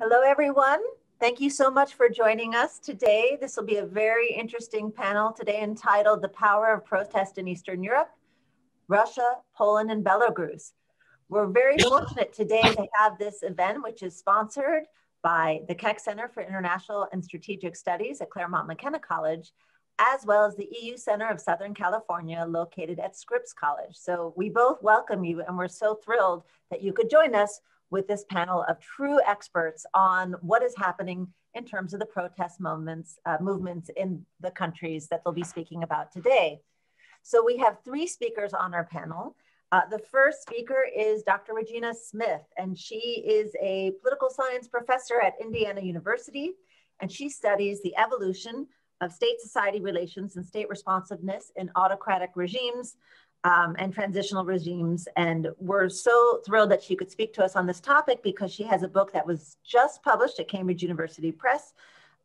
Hello, everyone. Thank you so much for joining us today. This will be a very interesting panel today entitled The Power of Protest in Eastern Europe, Russia, Poland, and Belarus. We're very fortunate today to have this event, which is sponsored by the Keck Center for International and Strategic Studies at Claremont McKenna College, as well as the EU Center of Southern California located at Scripps College. So we both welcome you and we're so thrilled that you could join us with this panel of true experts on what is happening in terms of the protest moments, uh, movements in the countries that they'll be speaking about today. So we have three speakers on our panel. Uh, the first speaker is Dr. Regina Smyth, and she is a political science professor at Indiana University, and she studies the evolution of state-society relations and state responsiveness in autocratic regimes um, and transitional regimes. And we're so thrilled that she could speak to us on this topic because she has a book that was just published at Cambridge University Press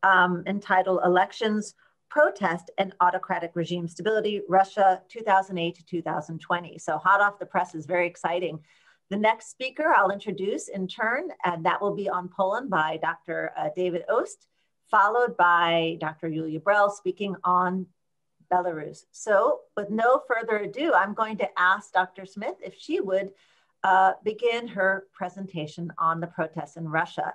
um, entitled Elections, Protest and Autocratic Regime Stability, Russia 2008 to 2020. So hot off the press is very exciting. The next speaker I'll introduce in turn, and that will be on Poland by Dr. Uh, David Ost, followed by Dr. Julia Brell speaking on Belarus. So with no further ado, I'm going to ask Dr. Smyth if she would uh, begin her presentation on the protests in Russia.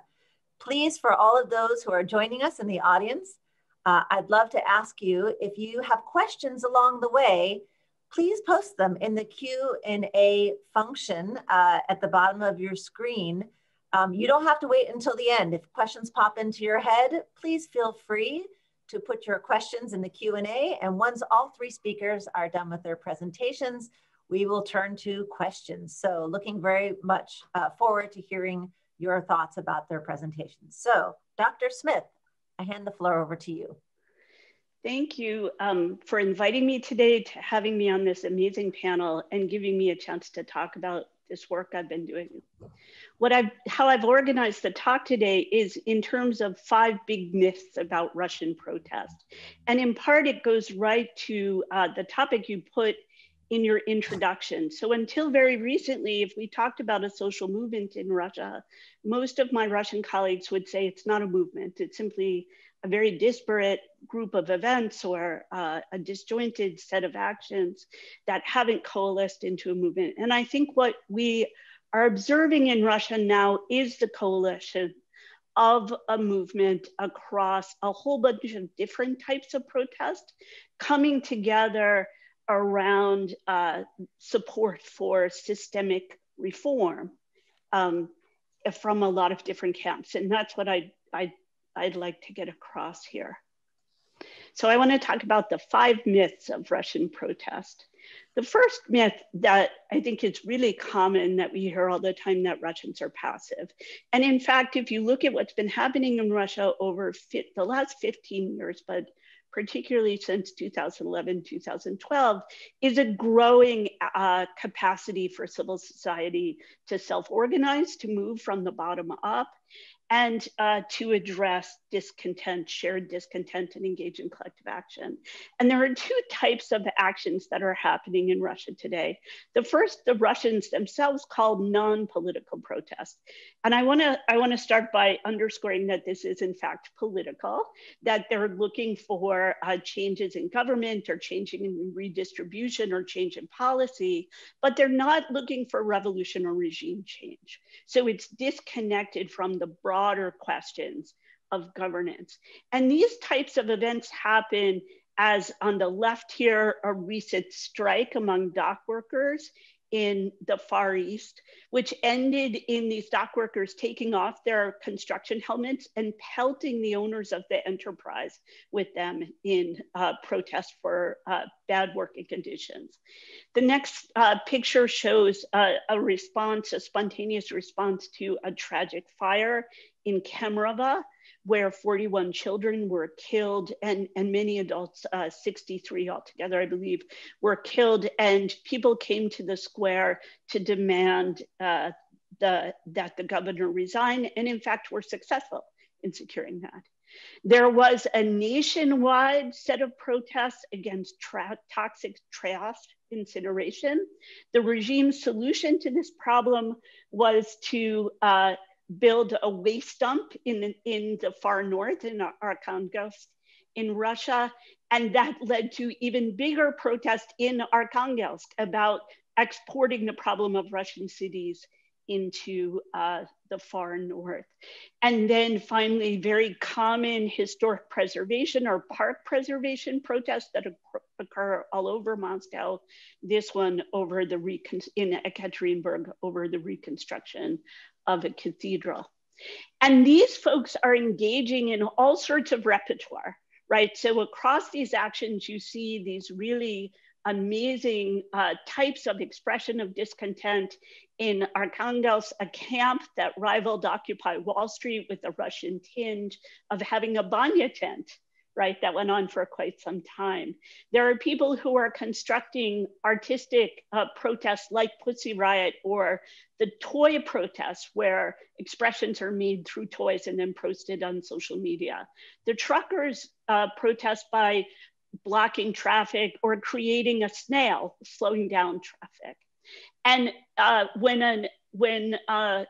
Please, for all of those who are joining us in the audience, uh, I'd love to ask you if you have questions along the way, please post them in the Q&A function uh, at the bottom of your screen. Um, you don't have to wait until the end. If questions pop into your head, please feel free to put your questions in the Q&A. And once all three speakers are done with their presentations, we will turn to questions. So looking very much uh, forward to hearing your thoughts about their presentations. So Dr. Smyth, I hand the floor over to you. Thank you um, for inviting me today, to having me on this amazing panel and giving me a chance to talk about this work I've been doing. What I've, how I've organized the talk today is in terms of five big myths about Russian protest. And in part, it goes right to uh, the topic you put in your introduction. So until very recently, if we talked about a social movement in Russia, most of my Russian colleagues would say it's not a movement. It's simply a very disparate group of events or uh, a disjointed set of actions that haven't coalesced into a movement. And I think what we are observing in Russia now is the coalition of a movement across a whole bunch of different types of protest coming together around uh, support for systemic reform um, from a lot of different camps. And that's what I, I I'd like to get across here. So I want to talk about the five myths of Russian protest. The first myth that I think is really common that we hear all the time that Russians are passive. And in fact, if you look at what's been happening in Russia over the last 15 years, but particularly since 2011, 2012, is a growing uh, capacity for civil society to self-organize, to move from the bottom up, and uh, to address discontent, shared discontent, and engage in collective action. And there are two types of actions that are happening in Russia today. The first, the Russians themselves call non-political protest. And I wanna, I wanna start by underscoring that this is in fact political, that they're looking for uh, changes in government or changing in redistribution or change in policy, but they're not looking for revolution or regime change. So it's disconnected from the broad broader questions of governance. And these types of events happen as on the left here, a recent strike among dock workers in the Far East, which ended in these dock workers taking off their construction helmets and pelting the owners of the enterprise with them in uh, protest for uh, bad working conditions. The next uh, picture shows a response, a spontaneous response to a tragic fire in Kemerovo, where 41 children were killed and, and many adults, uh, 63 altogether, I believe, were killed. And people came to the square to demand uh, the, that the governor resign, and in fact, were successful in securing that. There was a nationwide set of protests against tra toxic trash incineration. The regime's solution to this problem was to uh, build a waste dump in, in the far north in Arkhangelsk in Russia. And that led to even bigger protests in Arkhangelsk about exporting the problem of Russian cities into uh, the far north. And then finally, very common historic preservation or park preservation protests that occur all over Moscow. This one over the recon in Ekaterinburg over the reconstruction of a cathedral. And these folks are engaging in all sorts of repertoire, right? So across these actions, you see these really amazing uh, types of expression of discontent in Arkhangelsk, a camp that rivaled Occupy Wall Street with a Russian tinge of having a banya tent, right, that went on for quite some time. There are people who are constructing artistic uh, protests like Pussy Riot or the toy protests where expressions are made through toys and then posted on social media. The truckers uh, protest by blocking traffic or creating a snail, slowing down traffic. And uh, when, an, when uh,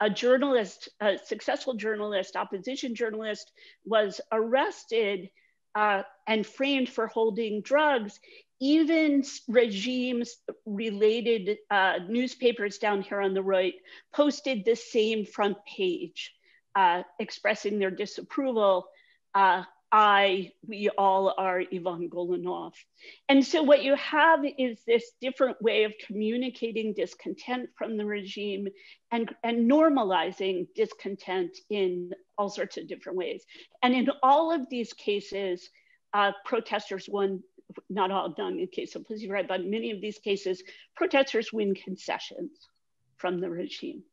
a journalist, a successful journalist, opposition journalist, was arrested uh, and framed for holding drugs, even regimes related uh, newspapers down here on the right posted the same front page uh, expressing their disapproval uh, I, we all are Ivan Golunov. And so what you have is this different way of communicating discontent from the regime and, and normalizing discontent in all sorts of different ways. And in all of these cases, uh, protesters won, not all done in case of Pussy Riot, but many of these cases, protesters win concessions from the regime.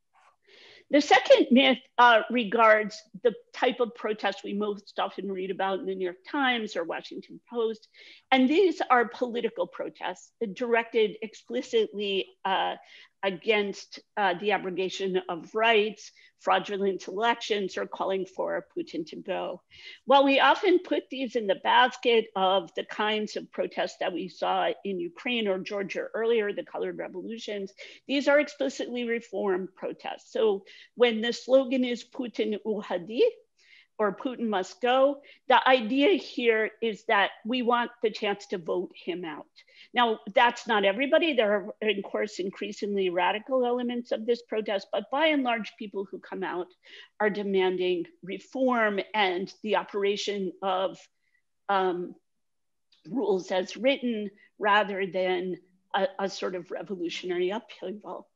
The second myth uh, regards the type of protest we most often read about in the New York Times or Washington Post. And these are political protests directed explicitly uh, against uh, the abrogation of rights, fraudulent elections, or calling for Putin to go. While we often put these in the basket of the kinds of protests that we saw in Ukraine or Georgia earlier, the colored revolutions, these are explicitly reform protests. So when the slogan is Putin uhadi, or Putin must go. The idea here is that we want the chance to vote him out. Now, that's not everybody. There are, of course, increasingly radical elements of this protest, but by and large, people who come out are demanding reform and the operation of um, rules as written rather than a, a sort of revolutionary upheaval.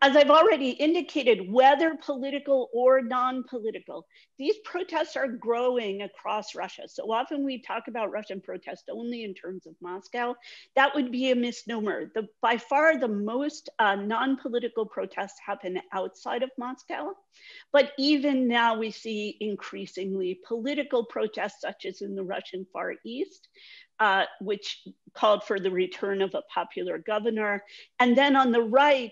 As I've already indicated, whether political or non-political, these protests are growing across Russia. So often we talk about Russian protest only in terms of Moscow. That would be a misnomer. The, by far the most uh, non-political protests happen outside of Moscow. But even now we see increasingly political protests such as in the Russian Far East. Uh, which called for the return of a popular governor. And then on the right,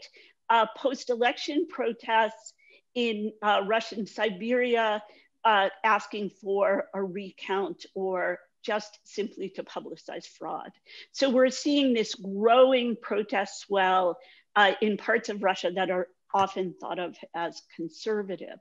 uh, post-election protests in uh, Russian Siberia uh, asking for a recount or just simply to publicize fraud. So we're seeing this growing protest swell uh, in parts of Russia that are often thought of as conservative.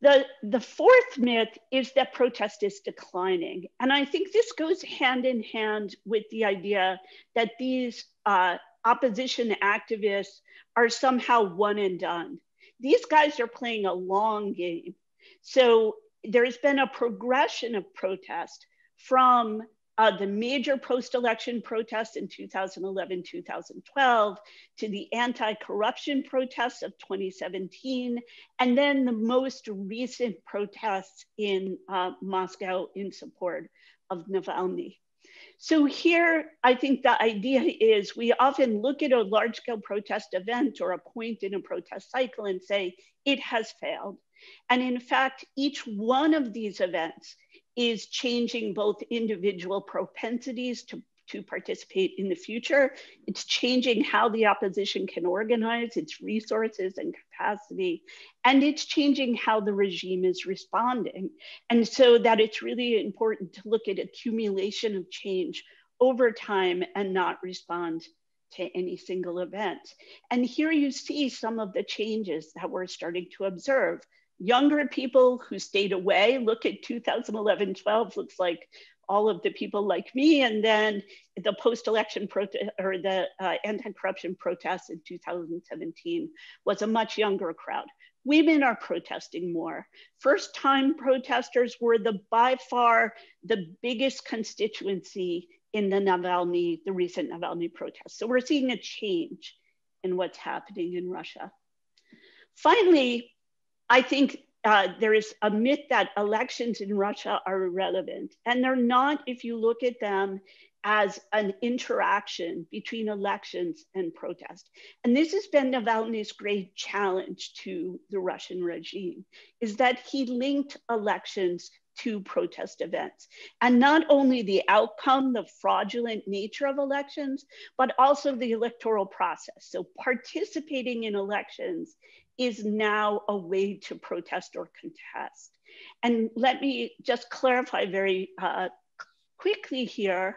The, the fourth myth is that protest is declining. And I think this goes hand in hand with the idea that these uh, opposition activists are somehow one and done. These guys are playing a long game. So there's been a progression of protest from uh, the major post-election protests in 2011, 2012, to the anti-corruption protests of 2017, and then the most recent protests in uh, Moscow in support of Navalny. So here, I think the idea is we often look at a large scale protest event or a point in a protest cycle and say, it has failed. And in fact, each one of these events is changing both individual propensities to to participate in the future. It's changing how the opposition can organize its resources and capacity, and it's changing how the regime is responding. And so that it's really important to look at accumulation of change over time and not respond to any single event. And here you see some of the changes that we're starting to observe. Younger people who stayed away, look at 2011 12, looks like all of the people like me. And then the post-election protest or the uh, anti-corruption protests in 2017 was a much younger crowd. Women are protesting more. First time protesters were the by far the biggest constituency in the Navalny, the recent Navalny protests. So we're seeing a change in what's happening in Russia. Finally, I think uh, there is a myth that elections in Russia are irrelevant. And they're not if you look at them as an interaction between elections and protest. And this has been Navalny's great challenge to the Russian regime, is that he linked elections to protest events. And not only the outcome, the fraudulent nature of elections, but also the electoral process. So participating in elections is now a way to protest or contest. And let me just clarify very uh, quickly here.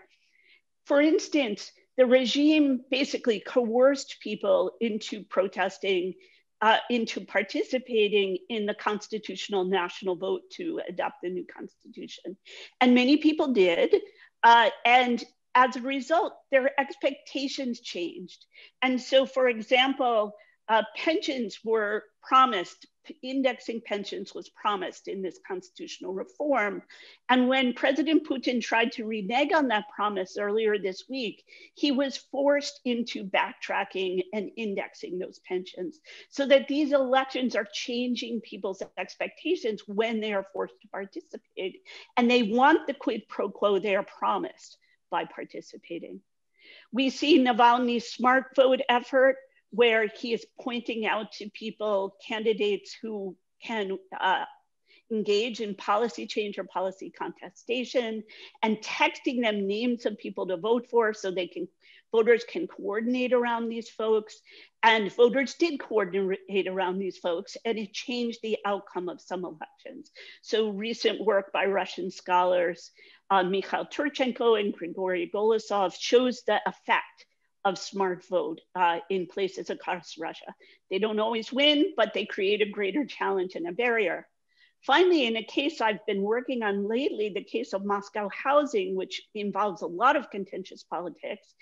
For instance, the regime basically coerced people into protesting, uh, into participating in the constitutional national vote to adopt the new constitution. And many people did. Uh, and as a result, their expectations changed. And so, for example, uh, pensions were promised, indexing pensions was promised in this constitutional reform. And when President Putin tried to renege on that promise earlier this week, he was forced into backtracking and indexing those pensions so that these elections are changing people's expectations when they are forced to participate. And they want the quid pro quo they are promised by participating. We see Navalny's smart vote effort where he is pointing out to people, candidates who can uh, engage in policy change or policy contestation and texting them names of people to vote for so they can voters can coordinate around these folks. And voters did coordinate around these folks and it changed the outcome of some elections. So recent work by russian scholars uh, mikhail turchenko and grigory golosov shows the effect of smart vote uh, in places across Russia. They don't always win, but they create a greater challenge and a barrier. Finally, in a case I've been working on lately, the case of Moscow housing, which involves a lot of contentious politics,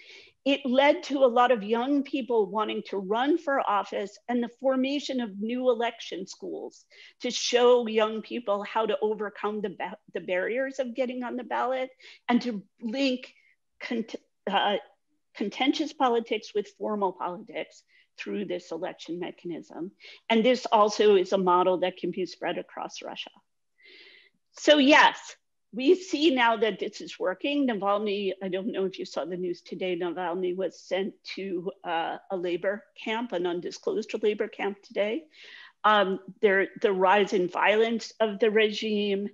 it led to a lot of young people wanting to run for office and the formation of new election schools to show young people how to overcome the, the barriers of getting on the ballot and to link uh, contentious politics with formal politics through this election mechanism. And this also is a model that can be spread across Russia. So yes, we see now that this is working. Navalny, I don't know if you saw the news today, Navalny was sent to uh, a labor camp, an undisclosed labor camp today. Um, there, the rise in violence of the regime,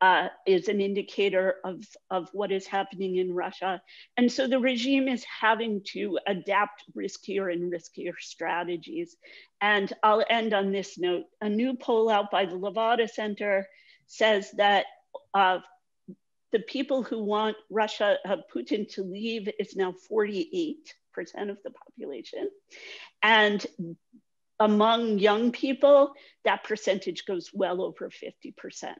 uh, is an indicator of, of what is happening in Russia. And so the regime is having to adapt riskier and riskier strategies. And I'll end on this note. A new poll out by the Levada Center says that uh, the people who want Russia, uh, Putin to leave is now 48% of the population. And among young people, that percentage goes well over 50%.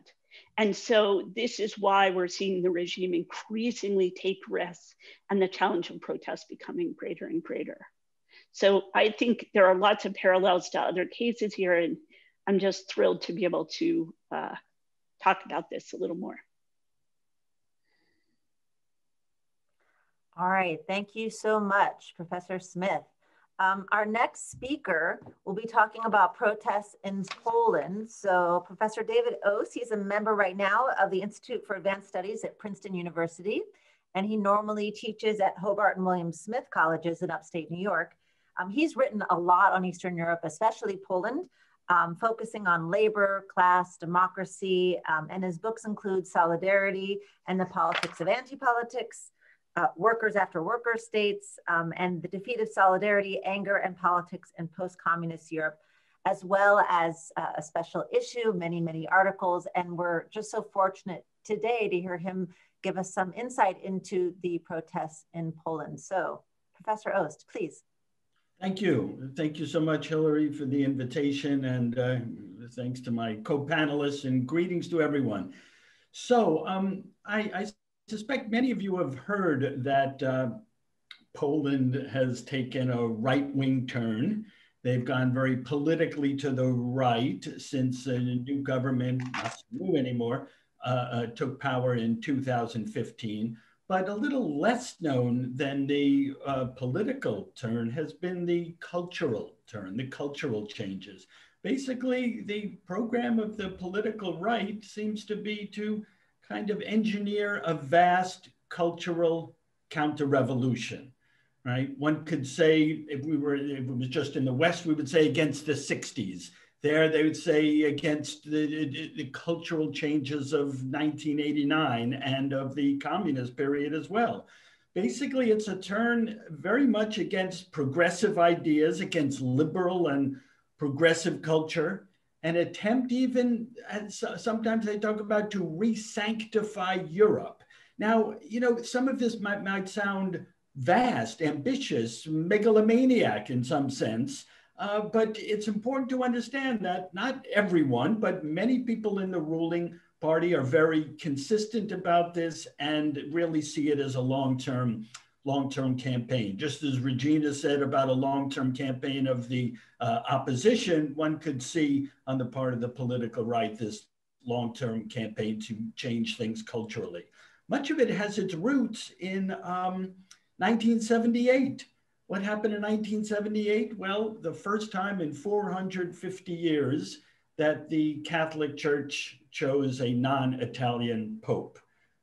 And so this is why we're seeing the regime increasingly take risks and the challenge of protest becoming greater and greater. So I think there are lots of parallels to other cases here and I'm just thrilled to be able to uh, talk about this a little more. All right, thank you so much, Professor Smyth. Um, our next speaker will be talking about protests in Poland. So Professor David Ost, he's a member right now of the Institute for Advanced Studies at Princeton University, and he normally teaches at Hobart and William Smith colleges in upstate New York. Um, he's written a lot on Eastern Europe, especially Poland, um, focusing on labor, class, democracy, um, and his books include Solidarity and the Politics of Anti-Politics, uh, workers after worker states, um, and the defeat of solidarity, anger, and politics in post-communist Europe, as well as uh, a special issue, many, many articles. And we're just so fortunate today to hear him give us some insight into the protests in Poland. So, Professor Ost, please. Thank you. Thank you so much, Hillary, for the invitation and uh, thanks to my co-panelists and greetings to everyone. So um, I, I, suspect many of you have heard that uh, Poland has taken a right-wing turn. They've gone very politically to the right since a new government, not new anymore, uh, uh, took power in 2015. But a little less known than the uh, political turn has been the cultural turn, the cultural changes. Basically, the program of the political right seems to be to kind of engineer a vast cultural counter-revolution right? One could say if we were, if it was just in the West, we would say against the 60s. There, they would say against the, the, the cultural changes of 1989 and of the communist period as well. Basically, it's a turn very much against progressive ideas, against liberal and progressive culture, an attempt even, sometimes they talk about to re-sanctify Europe. Now, you know, some of this might, might sound vast, ambitious, megalomaniac in some sense. Uh, but it's important to understand that not everyone, but many people in the ruling party are very consistent about this and really see it as a long-term long-term campaign. Just as Regina said about a long-term campaign of the uh, opposition, one could see on the part of the political right this long-term campaign to change things culturally. Much of it has its roots in um, 1978. What happened in 1978? Well, the first time in 450 years that the Catholic Church chose a non-Italian pope,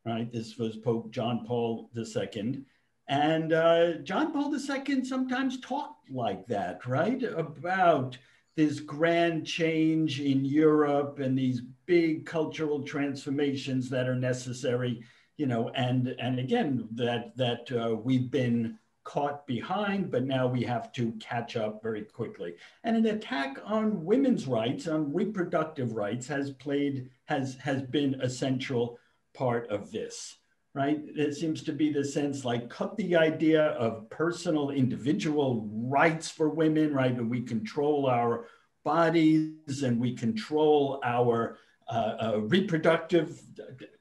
right? This was Pope John Paul II. And uh, John Paul II sometimes talked like that, right? About this grand change in Europe and these big cultural transformations that are necessary you know, and and again that that uh, we've been caught behind, but now we have to catch up very quickly. And an attack on women's rights, on reproductive rights, has played has has been a central part of this. Right? It seems to be the sense like cut the idea of personal individual rights for women, right? And we control our bodies and we control our uh, uh, reproductive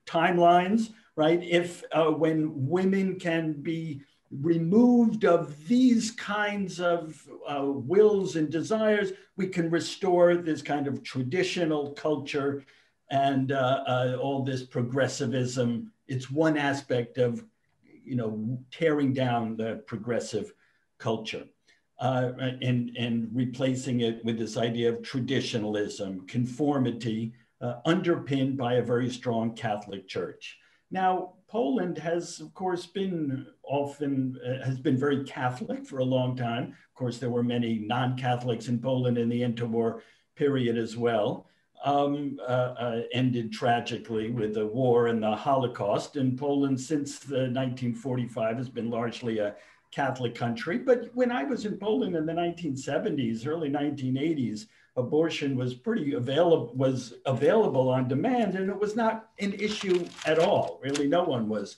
timelines right? If uh, when women can be removed of these kinds of uh, wills and desires, we can restore this kind of traditional culture and uh, uh, all this progressivism. It's one aspect of, you know, tearing down the progressive culture. Uh, and, and replacing it with this idea of traditionalism, conformity, uh, underpinned by a very strong Catholic Church. Now, Poland has, of course, been often uh, has been very Catholic for a long time. Of course, there were many non-Catholics in Poland in the interwar period as well. Um, uh, uh, ended tragically with the war and the Holocaust. And Poland, since the 1945, has been largely a Catholic country. But when I was in Poland in the 1970s, early 1980s, abortion was pretty available was available on demand and it was not an issue at all really no one was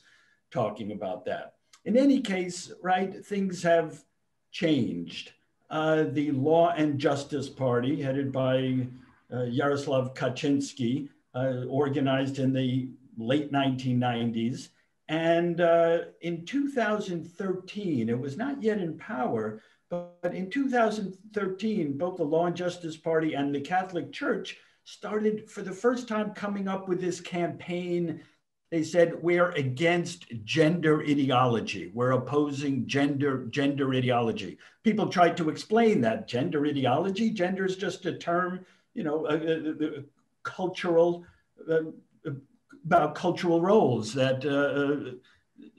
talking about that in any case right things have changed uh, the law and justice party headed by yaroslav kaczynski uh, organized in the late 1990s and uh, in 2013 it was not yet in power but in 2013, both the Law and Justice Party and the Catholic Church started for the first time coming up with this campaign. They said, we're against gender ideology. We're opposing gender, gender ideology. People tried to explain that gender ideology, gender is just a term, you know, a, a, a cultural, uh, about cultural roles that uh, uh,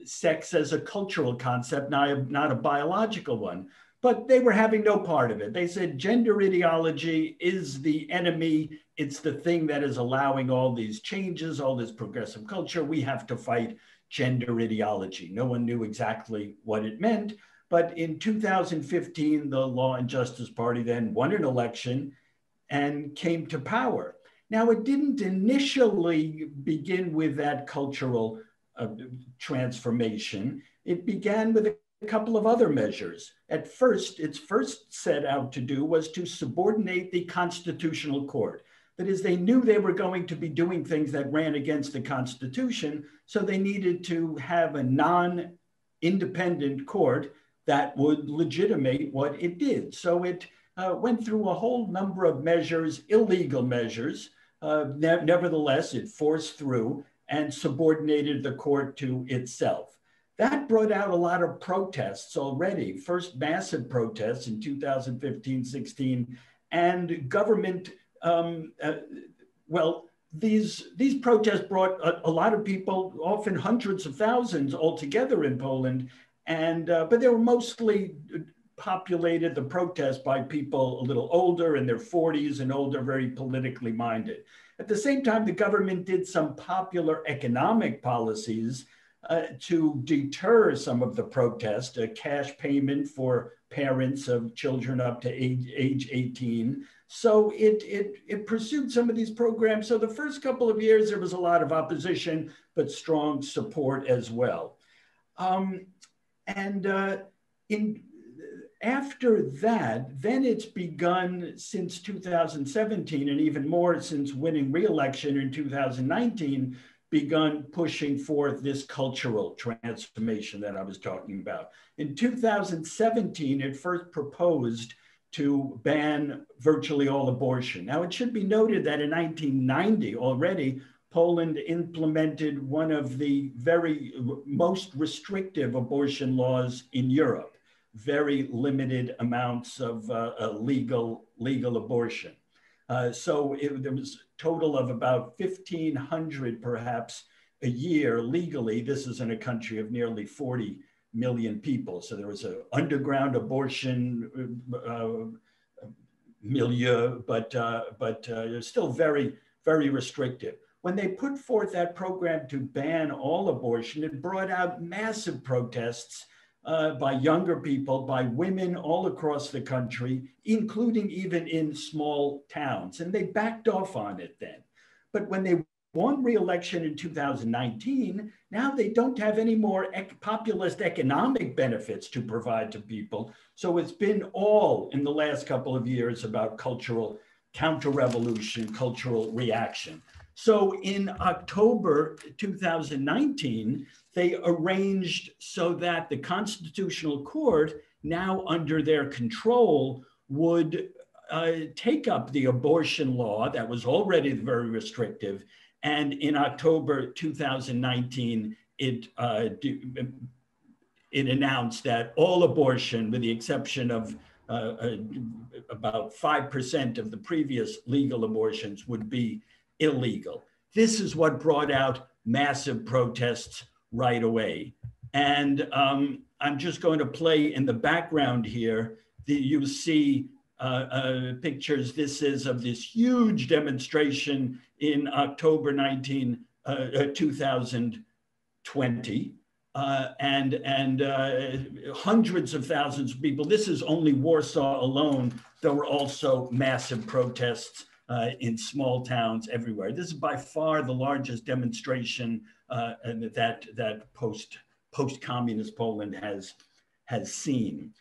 sex as a cultural concept, not a, not a biological one but they were having no part of it. They said gender ideology is the enemy. It's the thing that is allowing all these changes, all this progressive culture. We have to fight gender ideology. No one knew exactly what it meant. But in 2015, the Law and Justice Party then won an election and came to power. Now, it didn't initially begin with that cultural uh, transformation. It began with a couple of other measures. At first, its first set out to do was to subordinate the constitutional court. That is, they knew they were going to be doing things that ran against the Constitution, so they needed to have a non independent court that would legitimate what it did. So it uh, went through a whole number of measures, illegal measures. Uh, ne nevertheless, it forced through and subordinated the court to itself. That brought out a lot of protests already. First, massive protests in 2015 16, and government um, uh, well, these, these protests brought a, a, lot of people, often hundreds of thousands altogether in Poland. And, uh, but they were mostly populated, the protest by people a little older in their 40s and older, very politically minded. At the same time, the government did some popular economic policies uh, to deter some of the protest, a cash payment for parents of children up to age, age 18, so it, it, it pursued some of these programs. So the first couple of years, there was a lot of opposition, but strong support as well. Um, and uh, in, after that, then it's begun since 2017 and even more since winning re-election in 2019, begun pushing forth this cultural transformation that I was talking about. In 2017, it first proposed to ban virtually all abortion. Now, it should be noted that in 1990 already, Poland implemented one of the very most restrictive abortion laws in Europe, very limited amounts of uh, uh, legal, legal abortion. Uh, so it, there was a total of about 1,500 perhaps a year legally. This is in a country of nearly 40 million people. So there was an underground abortion uh, milieu, but but still very very restrictive. When they put forth that program to ban all abortion, it brought out massive protests uh, by younger people, by women all across the country, including even in small towns. And they backed off on it then. But when they won re-election in 2019, now they don't have any more ec populist economic benefits to provide to people. So it's been all in the last couple of years about cultural counter-revolution, cultural reaction. So in October 2019, they arranged so that the Constitutional Court, now under their control, would uh, take up the abortion law that was already very restrictive and in October 2019, it, uh, it announced that all abortion, with the exception of uh, uh, about 5% of the previous legal abortions, would be illegal. This is what brought out massive protests right away. And um, I'm just going to play in the background here. The, you see uh, uh, pictures. This is of this huge demonstration in October 19, uh, uh 2020. Uh, and and uh, hundreds of thousands of people. This is only Warsaw alone. There were also massive protests in small towns everywhere. This is by far the largest demonstration that that post post communist Poland has has seen.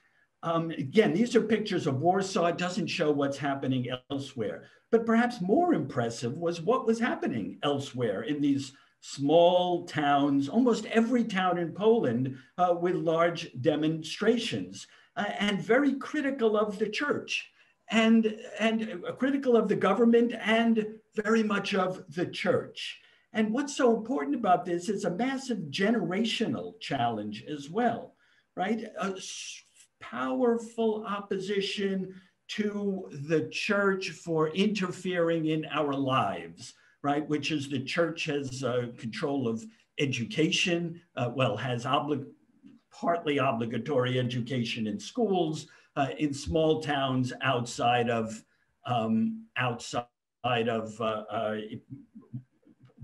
Um, again, these are pictures of Warsaw. It doesn't show what's happening elsewhere. But perhaps more impressive was what was happening elsewhere in these small towns, almost every town in Poland, uh, with large demonstrations, uh, and very critical of the church, and, and critical of the government, and very much of the church. And what's so important about this is a massive generational challenge as well, right? A powerful opposition to the church for interfering in our lives, right? Which is the church has uh, control of education, uh, well, has obli partly obligatory education in schools, uh, in small towns outside of um, outside of uh, uh,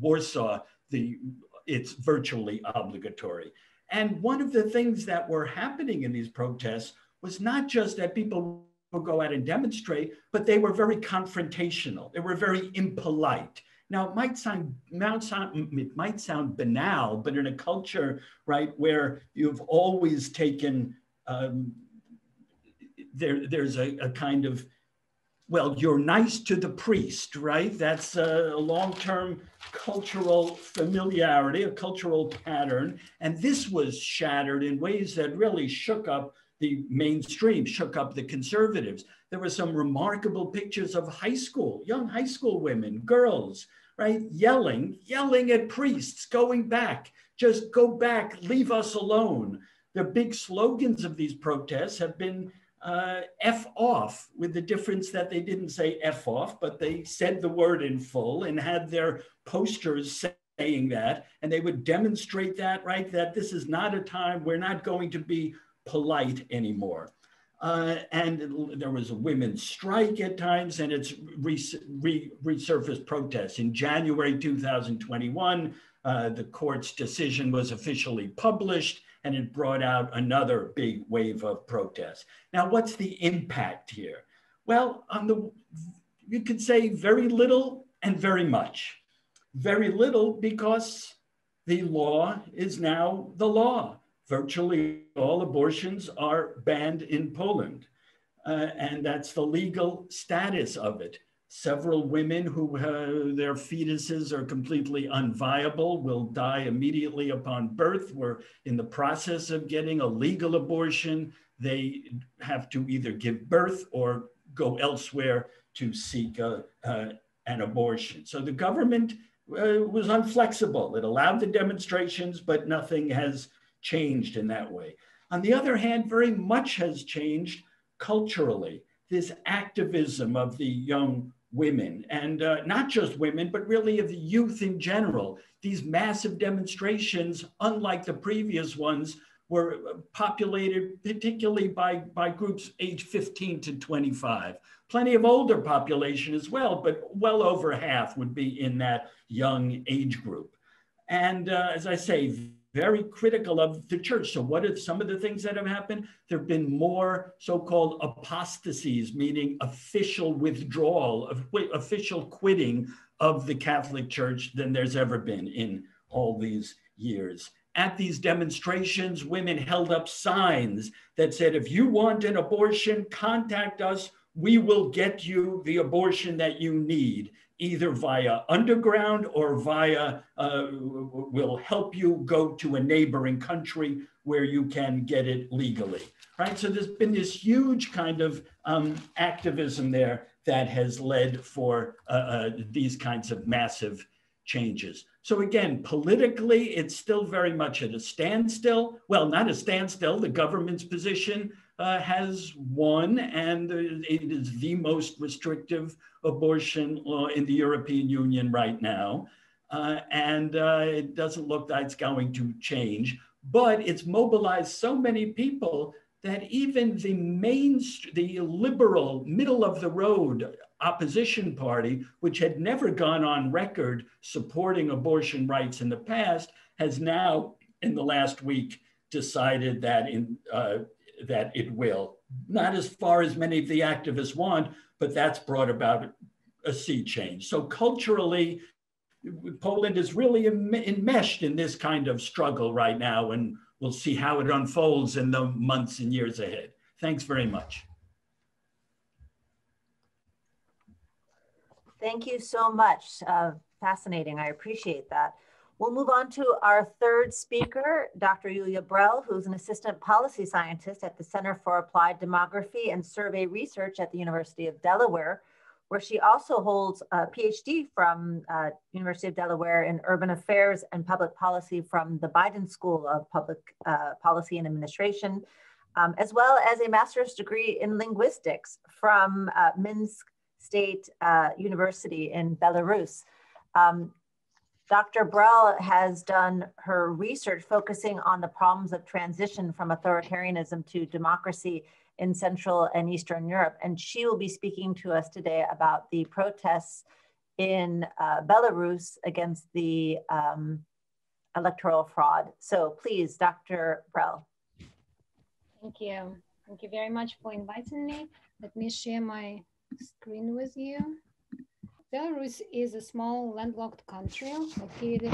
Warsaw. The it's virtually obligatory. And one of the things that were happening in these protests was not just that people would go out and demonstrate, but they were very confrontational. They were very impolite. Now, it might sound, might sound, it might sound banal, but in a culture, right, where you've always taken, um, there, there's a, a, kind of, well, you're nice to the priest, right? That's a, a long-term cultural familiarity, a cultural pattern. And this was shattered in ways that really shook up the mainstream, shook up the conservatives. There were some remarkable pictures of high school, young high school women, girls, right, yelling, yelling at priests, going back, just go back, leave us alone. The big slogans of these protests have been uh, F off, with the difference that they didn't say F off, but they said the word in full and had their posters saying that. And they would demonstrate that, right? That this is not a time, we're not going to be polite anymore. Uh, and there was a women's strike at times, and it's re re resurfaced protests. In January 2021, uh, the court's decision was officially published, and it brought out another big wave of protests. Now, what's the impact here? Well, on the you could say very little and very much. Very little because the law is now the law virtually all abortions are banned in Poland. Uh, and that's the legal status of it. Several women who uh, their fetuses are completely unviable will die immediately upon birth. We're in the process of getting a legal abortion. They have to either give birth or go elsewhere to seek a, uh, an abortion. So the government uh, was unflexible. It allowed the demonstrations, but nothing has changed in that way. On the other hand, very much has changed culturally. This activism of the young women, and uh, not just women, but really of the youth in general. These massive demonstrations, unlike the previous ones, were populated particularly by, by groups age 15 to 25. Plenty of older population as well, but well over half would be in that young age group. And uh, as I say, very critical of the church. So, what are some of the things that have happened? There have been more so called apostasies, meaning official withdrawal, of, official quitting of the Catholic Church than there's ever been in all these years. At these demonstrations, women held up signs that said, if you want an abortion, contact us. We will get you the abortion that you need either via underground or via, uh, will help you go to a neighboring country where you can get it legally, right? So there's been this huge kind of um, activism there that has led for uh, uh, these kinds of massive changes. So again, politically, it's still very much at a standstill. Well, not a standstill, the government's position uh, has won, and it is the most restrictive abortion law in the European Union right now. Uh, and uh, it doesn't look like it's going to change, but it's mobilized so many people that even the main, the liberal, middle of the road opposition party, which had never gone on record supporting abortion rights in the past, has now, in the last week, decided that in uh, that it will. Not as far as many of the activists want, but that's brought about a sea change. So culturally, Poland is really enmeshed in this kind of struggle right now, and we'll see how it unfolds in the months and years ahead. Thanks very much. Thank you so much. Uh, fascinating. I appreciate that. We'll move on to our third speaker, Dr. Julia Brell, who's an assistant policy scientist at the Center for Applied Demography and Survey Research at the University of Delaware, where she also holds a PhD from uh, University of Delaware in Urban Affairs and Public Policy from the Biden School of Public uh, Policy and Administration, um, as well as a master's degree in linguistics from uh, Minsk State uh, University in Belarus. Um, Dr. Brell has done her research focusing on the problems of transition from authoritarianism to democracy in Central and Eastern Europe. And she will be speaking to us today about the protests in uh, Belarus against the um, electoral fraud. So please, Dr. Brell. Thank you. Thank you very much for inviting me. Let me share my screen with you. Belarus is a small landlocked country located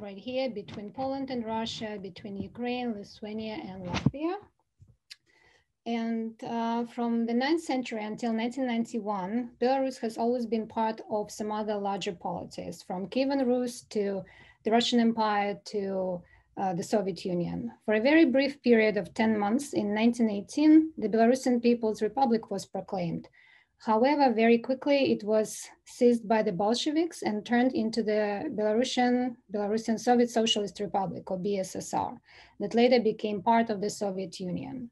right here between Poland and Russia, between Ukraine, Lithuania, and Latvia. And uh, from the 9th century until 1991, Belarus has always been part of some other larger polities, from Kievan Rus to the Russian Empire to uh, the Soviet Union. For a very brief period of 10 months in 1918, the Belarusian People's Republic was proclaimed. However, very quickly it was seized by the Bolsheviks and turned into the Belarusian, Belarusian Soviet Socialist Republic, or BSSR, that later became part of the Soviet Union.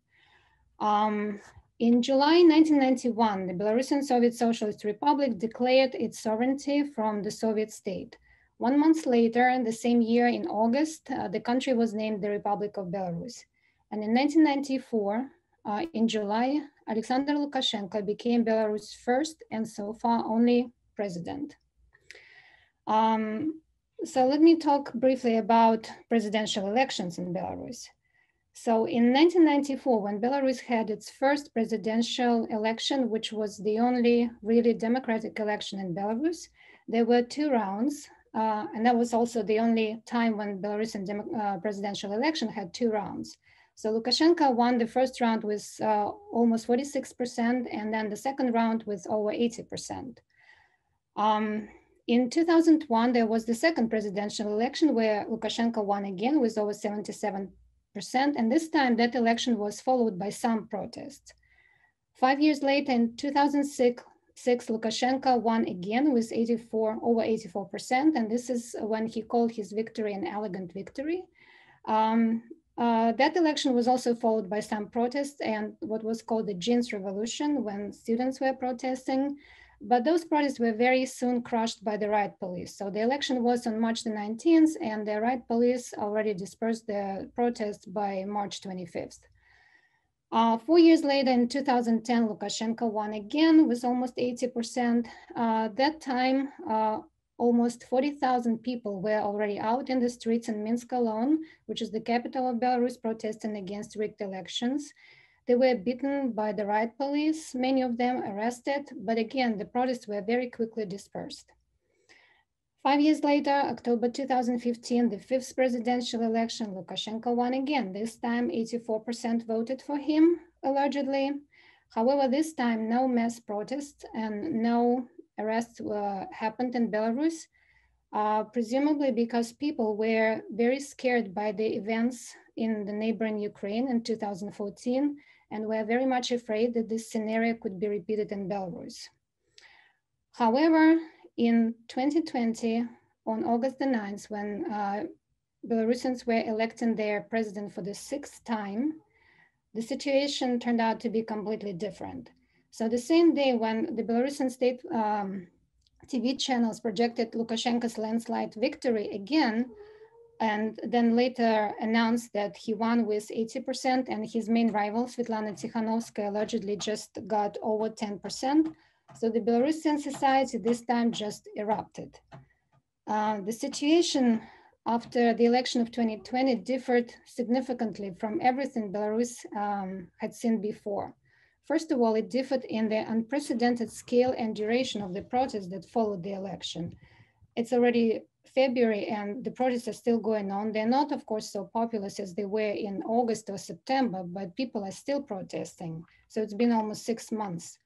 Um, in July 1991, the Belarusian Soviet Socialist Republic declared its sovereignty from the Soviet state. One month later, in the same year in August, uh, the country was named the Republic of Belarus. And in 1994, uh, in July, Alexander Lukashenko became Belarus' first and so far only president. Um, so let me talk briefly about presidential elections in Belarus. So in 1994, when Belarus had its first presidential election, which was the only really democratic election in Belarus, there were two rounds. Uh, and that was also the only time when Belarusian uh, presidential election had two rounds. So Lukashenko won the first round with uh, almost 46%, and then the second round with over 80%. Um, in 2001, there was the second presidential election where Lukashenko won again with over 77%, and this time that election was followed by some protests. Five years later, in 2006, Lukashenko won again with 84, over 84%, and this is when he called his victory an elegant victory. Um, uh, that election was also followed by some protests and what was called the jeans revolution when students were protesting but those protests were very soon crushed by the riot police. So the election was on March the 19th and the riot police already dispersed the protests by March 25th. Uh, four years later, in 2010, Lukashenko won again with almost 80%. Uh, that time, uh, almost 40,000 people were already out in the streets in Minsk alone, which is the capital of Belarus, protesting against rigged elections. They were beaten by the riot police, many of them arrested, but again, the protests were very quickly dispersed. Five years later, October 2015, the fifth presidential election, Lukashenko won again. This time, 84% voted for him, allegedly. However, this time, no mass protests and no arrests uh, happened in Belarus, uh, presumably because people were very scared by the events in the neighboring Ukraine in 2014 and we're very much afraid that this scenario could be repeated in Belarus. However, in 2020, on August the 9th, when uh, Belarusians were electing their president for the sixth time, the situation turned out to be completely different. So the same day when the Belarusian state um, TV channels projected Lukashenko's landslide victory again, and then later announced that he won with 80% and his main rival, Svetlana Tikhanovskaya, allegedly just got over 10%. So the Belarusian society this time just erupted. Uh, the situation after the election of 2020 differed significantly from everything Belarus um, had seen before. First of all, it differed in the unprecedented scale and duration of the protests that followed the election. It's already February and the protests are still going on. They're not, of course, so populous as they were in August or September, but people are still protesting. So it's been almost six months.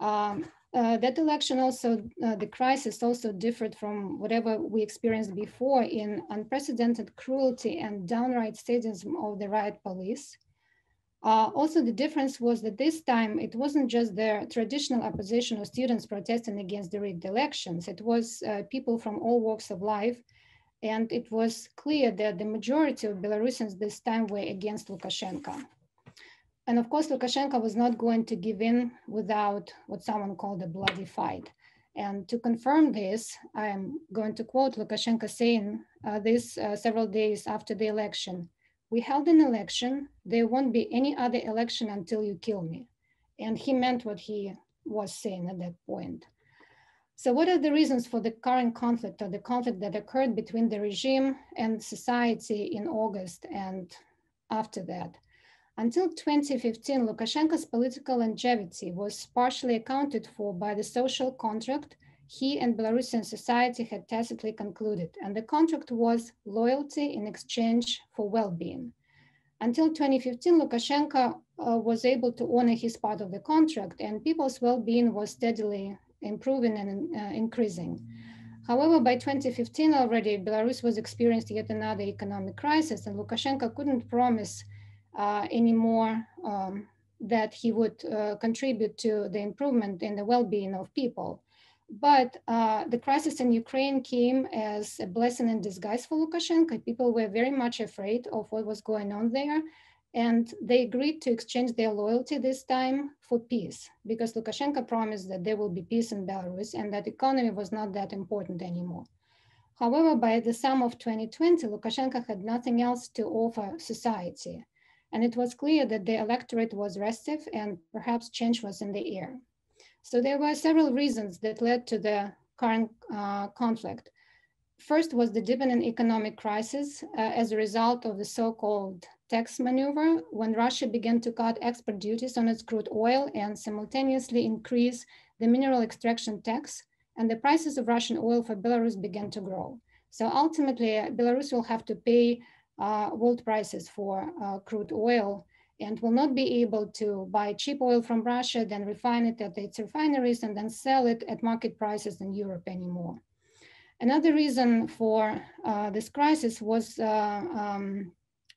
Um, uh, that election also, uh, the crisis also differed from whatever we experienced before in unprecedented cruelty and downright sadism of the riot police. Uh, also, the difference was that this time it wasn't just the traditional opposition or students protesting against the rigged elections. It was uh, people from all walks of life. And it was clear that the majority of Belarusians this time were against Lukashenko. And of course, Lukashenko was not going to give in without what someone called a bloody fight. And to confirm this, I'm going to quote Lukashenko saying uh, this uh, several days after the election we held an election. There won't be any other election until you kill me. And he meant what he was saying at that point. So what are the reasons for the current conflict or the conflict that occurred between the regime and society in August and after that? Until 2015, Lukashenko's political longevity was partially accounted for by the social contract he and Belarusian society had tacitly concluded, and the contract was loyalty in exchange for well-being. Until 2015, Lukashenko uh, was able to honor his part of the contract and people's well-being was steadily improving and uh, increasing. However, by 2015 already, Belarus was experiencing yet another economic crisis and Lukashenko couldn't promise uh, anymore um, that he would uh, contribute to the improvement in the well-being of people. But uh, the crisis in Ukraine came as a blessing in disguise for Lukashenko. People were very much afraid of what was going on there. And they agreed to exchange their loyalty this time for peace because Lukashenko promised that there will be peace in Belarus and that economy was not that important anymore. However, by the summer of 2020, Lukashenko had nothing else to offer society. And it was clear that the electorate was restive and perhaps change was in the air. So there were several reasons that led to the current uh, conflict. First was the deepening economic crisis uh, as a result of the so-called tax maneuver when Russia began to cut export duties on its crude oil and simultaneously increase the mineral extraction tax and the prices of Russian oil for Belarus began to grow. So ultimately, uh, Belarus will have to pay uh, world prices for uh, crude oil and will not be able to buy cheap oil from Russia, then refine it at its refineries and then sell it at market prices in Europe anymore. Another reason for uh, this crisis was uh, um,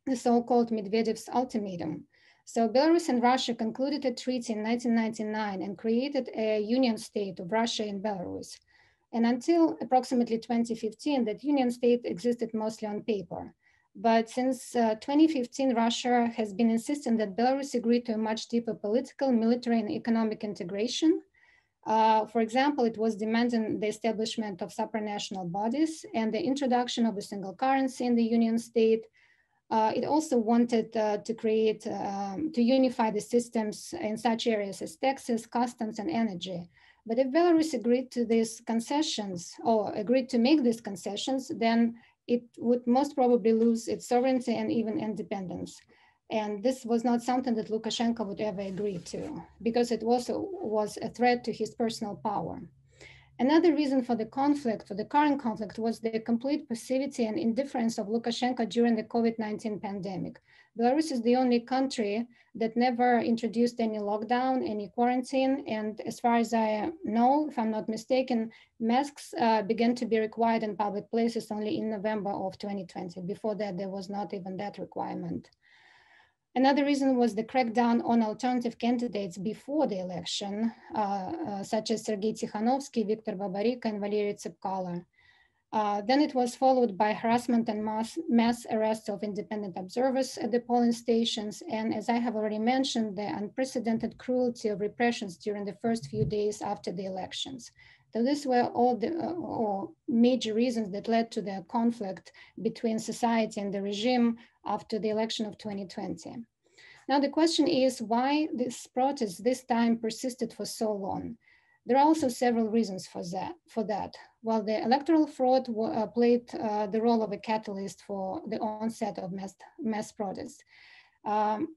the so-called Medvedev's ultimatum. So Belarus and Russia concluded a treaty in 1999 and created a union state of Russia and Belarus. And until approximately 2015, that union state existed mostly on paper. But since uh, 2015, Russia has been insisting that Belarus agreed to a much deeper political, military, and economic integration uh, for example, it was demanding the establishment of supranational bodies and the introduction of a single currency in the union state. Uh, it also wanted uh, to create, um, to unify the systems in such areas as taxes, customs, and energy. But if Belarus agreed to these concessions or agreed to make these concessions, then it would most probably lose its sovereignty and even independence. And this was not something that Lukashenko would ever agree to because it also was a threat to his personal power. Another reason for the conflict, for the current conflict, was the complete passivity and indifference of Lukashenko during the COVID-19 pandemic. Belarus is the only country that never introduced any lockdown, any quarantine. And as far as I know, if I'm not mistaken, masks uh, began to be required in public places only in November of 2020. Before that, there was not even that requirement. Another reason was the crackdown on alternative candidates before the election, uh, uh, such as Sergei Tikhanovsky, Viktor Babaryka, and Valery Tsepkalo. Uh, then it was followed by harassment and mass, mass arrests of independent observers at the polling stations. And as I have already mentioned, the unprecedented cruelty of repressions during the first few days after the elections. So these were all the uh, major reasons that led to the conflict between society and the regime after the election of 2020. Now the question is why this protest this time persisted for so long. There are also several reasons for that. For that. Well, the electoral fraud uh, played uh, the role of a catalyst for the onset of mass, mass protests. Um,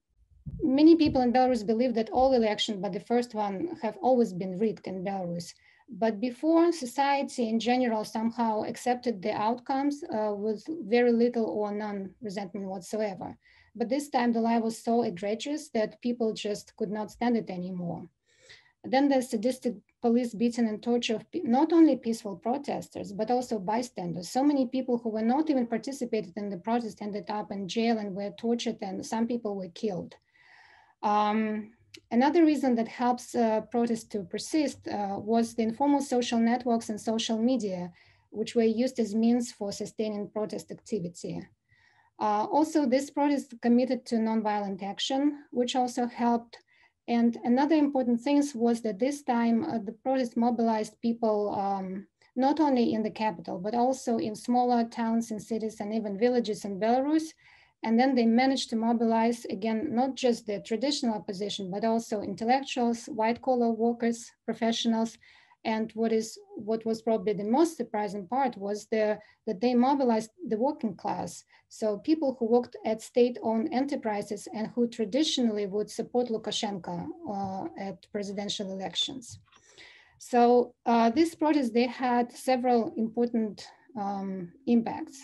many people in Belarus believe that all elections, but the first one, have always been rigged in Belarus. But before society in general somehow accepted the outcomes uh, with very little or none resentment whatsoever. But this time the lie was so egregious that people just could not stand it anymore. Then the sadistic police beating and torture of not only peaceful protesters, but also bystanders. So many people who were not even participated in the protest ended up in jail and were tortured and some people were killed. Um, Another reason that helps uh, protests to persist uh, was the informal social networks and social media, which were used as means for sustaining protest activity. Uh, also, this protest committed to nonviolent action, which also helped. And another important thing was that this time uh, the protest mobilized people um, not only in the capital, but also in smaller towns and cities and even villages in Belarus, and then they managed to mobilize, again, not just the traditional opposition, but also intellectuals, white collar workers, professionals. And what is what was probably the most surprising part was the, that they mobilized the working class. So people who worked at state-owned enterprises and who traditionally would support Lukashenko uh, at presidential elections. So uh, these they had several important um, impacts.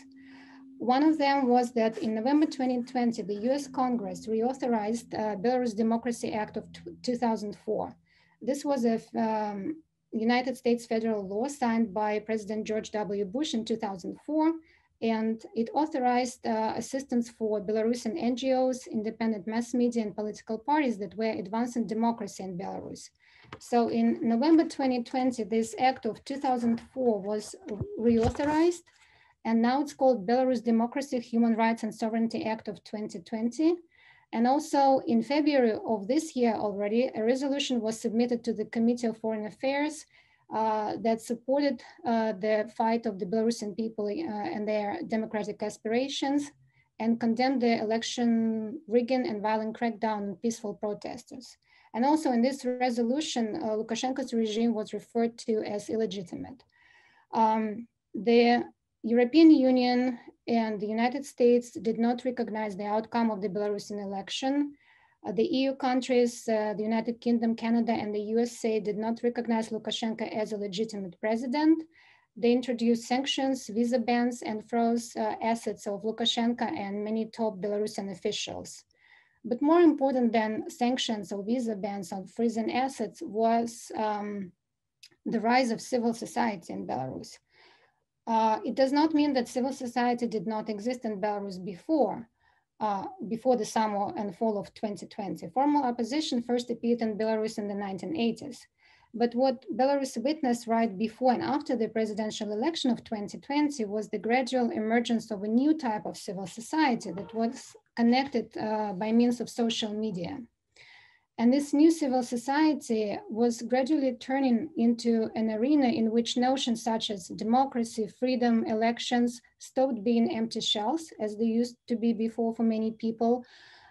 One of them was that in November 2020, the US Congress reauthorized uh, Belarus Democracy Act of 2004. This was a um, United States federal law signed by President George W. Bush in 2004, and it authorized uh, assistance for Belarusian NGOs, independent mass media, and political parties that were advancing democracy in Belarus. So in November 2020, this act of 2004 was reauthorized, and now it's called Belarus Democracy, Human Rights and Sovereignty Act of 2020. And also in February of this year already, a resolution was submitted to the Committee of Foreign Affairs uh, that supported uh, the fight of the Belarusian people uh, and their democratic aspirations and condemned the election rigging and violent crackdown on peaceful protesters. And also in this resolution, uh, Lukashenko's regime was referred to as illegitimate. Um, the European Union and the United States did not recognize the outcome of the Belarusian election. Uh, the EU countries, uh, the United Kingdom, Canada, and the USA did not recognize Lukashenko as a legitimate president. They introduced sanctions, visa bans, and froze uh, assets of Lukashenko and many top Belarusian officials. But more important than sanctions or visa bans on freezing assets was um, the rise of civil society in Belarus. Uh, it does not mean that civil society did not exist in Belarus before, uh, before the summer and fall of 2020. Formal opposition first appeared in Belarus in the 1980s. But what Belarus witnessed right before and after the presidential election of 2020 was the gradual emergence of a new type of civil society that was connected uh, by means of social media. And this new civil society was gradually turning into an arena in which notions such as democracy, freedom, elections stopped being empty shells as they used to be before for many people.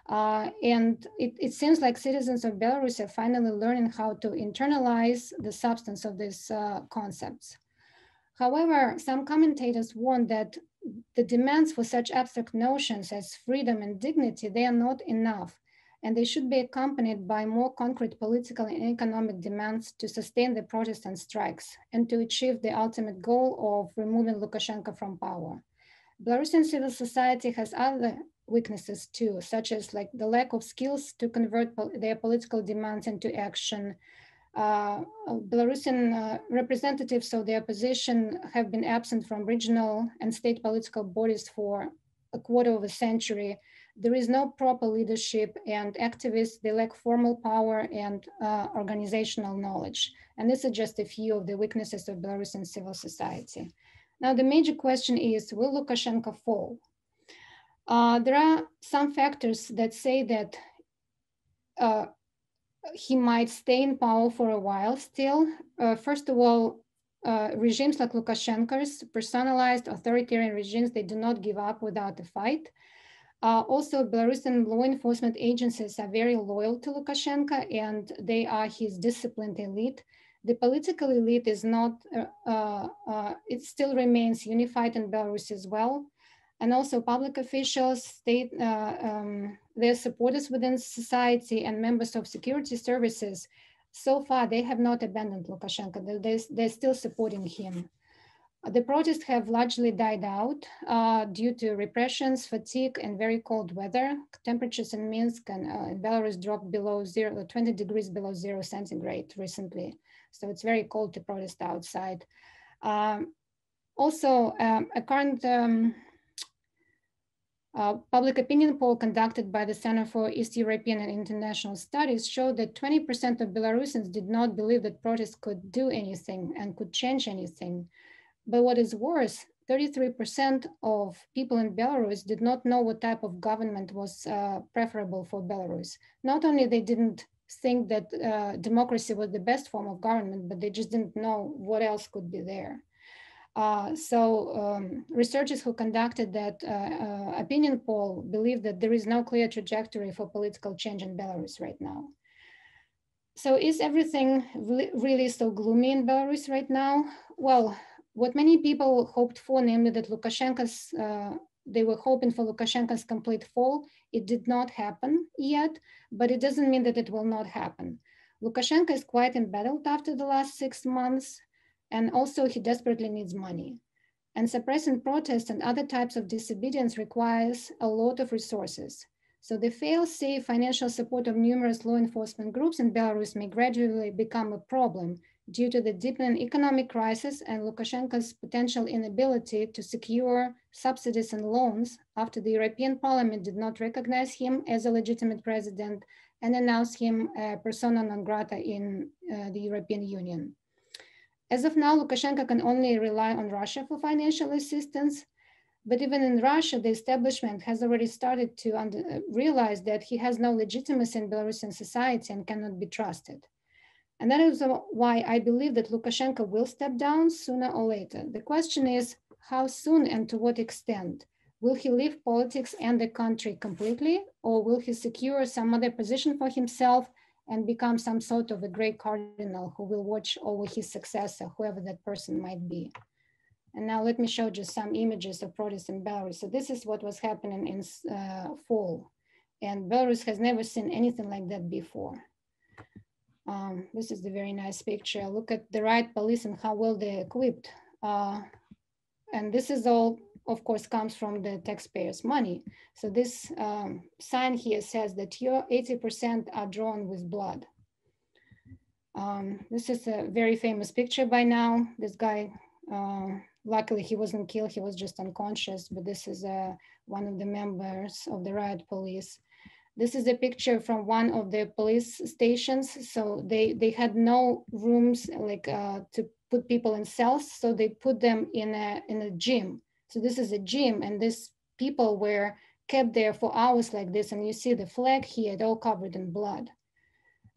Uh, and it, it, seems like citizens of Belarus are finally learning how to internalize the substance of these uh, concepts. However, some commentators warn that the demands for such abstract notions as freedom and dignity, they are not enough and they should be accompanied by more concrete political and economic demands to sustain the protests and strikes and to achieve the ultimate goal of removing Lukashenko from power. Belarusian civil society has other weaknesses too, such as like the lack of skills to convert pol their political demands into action. Uh, Belarusian uh, representatives of the opposition have been absent from regional and state political bodies for a quarter of a century, there is no proper leadership and activists, they lack formal power and uh, organizational knowledge. And this is just a few of the weaknesses of Belarusian civil society. Now, the major question is, will Lukashenko fall? Uh, there are some factors that say that uh, he might stay in power for a while still. Uh, first of all, uh, regimes like Lukashenko's, personalized authoritarian regimes, they do not give up without a fight. Uh, also, Belarusian law enforcement agencies are very loyal to Lukashenko and they are his disciplined elite. The political elite is not, uh, uh, uh, it still remains unified in Belarus as well. And also public officials, state, uh, um, their supporters within society and members of security services, so far they have not abandoned Lukashenko, they're, they're still supporting him. The protests have largely died out uh, due to repressions, fatigue, and very cold weather. Temperatures in Minsk and uh, in Belarus dropped below zero, 20 degrees below zero centigrade recently. So it's very cold to protest outside. Um, also, um, a current um, uh, public opinion poll conducted by the Center for East European and International Studies showed that 20% of Belarusians did not believe that protests could do anything and could change anything. But what is worse, 33% of people in Belarus did not know what type of government was uh, preferable for Belarus. Not only they didn't think that uh, democracy was the best form of government, but they just didn't know what else could be there. Uh, so um, researchers who conducted that uh, uh, opinion poll believe that there is no clear trajectory for political change in Belarus right now. So is everything really so gloomy in Belarus right now? Well, what many people hoped for, namely that Lukashenko's, uh, they were hoping for Lukashenko's complete fall. It did not happen yet, but it doesn't mean that it will not happen. Lukashenko is quite embattled after the last six months, and also he desperately needs money. And suppressing protests and other types of disobedience requires a lot of resources. So the fail-safe financial support of numerous law enforcement groups in Belarus may gradually become a problem due to the deepening economic crisis and Lukashenko's potential inability to secure subsidies and loans after the European Parliament did not recognize him as a legitimate president and announced him persona non grata in uh, the European Union. As of now, Lukashenko can only rely on Russia for financial assistance. But even in Russia, the establishment has already started to under, uh, realize that he has no legitimacy in Belarusian society and cannot be trusted. And that is why I believe that Lukashenko will step down sooner or later. The question is how soon and to what extent? Will he leave politics and the country completely, or will he secure some other position for himself and become some sort of a great cardinal who will watch over his successor, whoever that person might be. And now let me show just some images of protests in Belarus. So this is what was happening in uh, fall. And Belarus has never seen anything like that before. Um, this is the very nice picture. Look at the riot police and how well they're equipped. Uh, and this is all of course, comes from the taxpayers' money. So this um, sign here says that your 80% are drawn with blood. Um, this is a very famous picture by now. This guy, uh, luckily he wasn't killed, he was just unconscious, but this is uh, one of the members of the riot police. This is a picture from one of the police stations. So they, they had no rooms like uh, to put people in cells. So they put them in a, in a gym. So this is a gym and these people were kept there for hours like this. And you see the flag here, all covered in blood.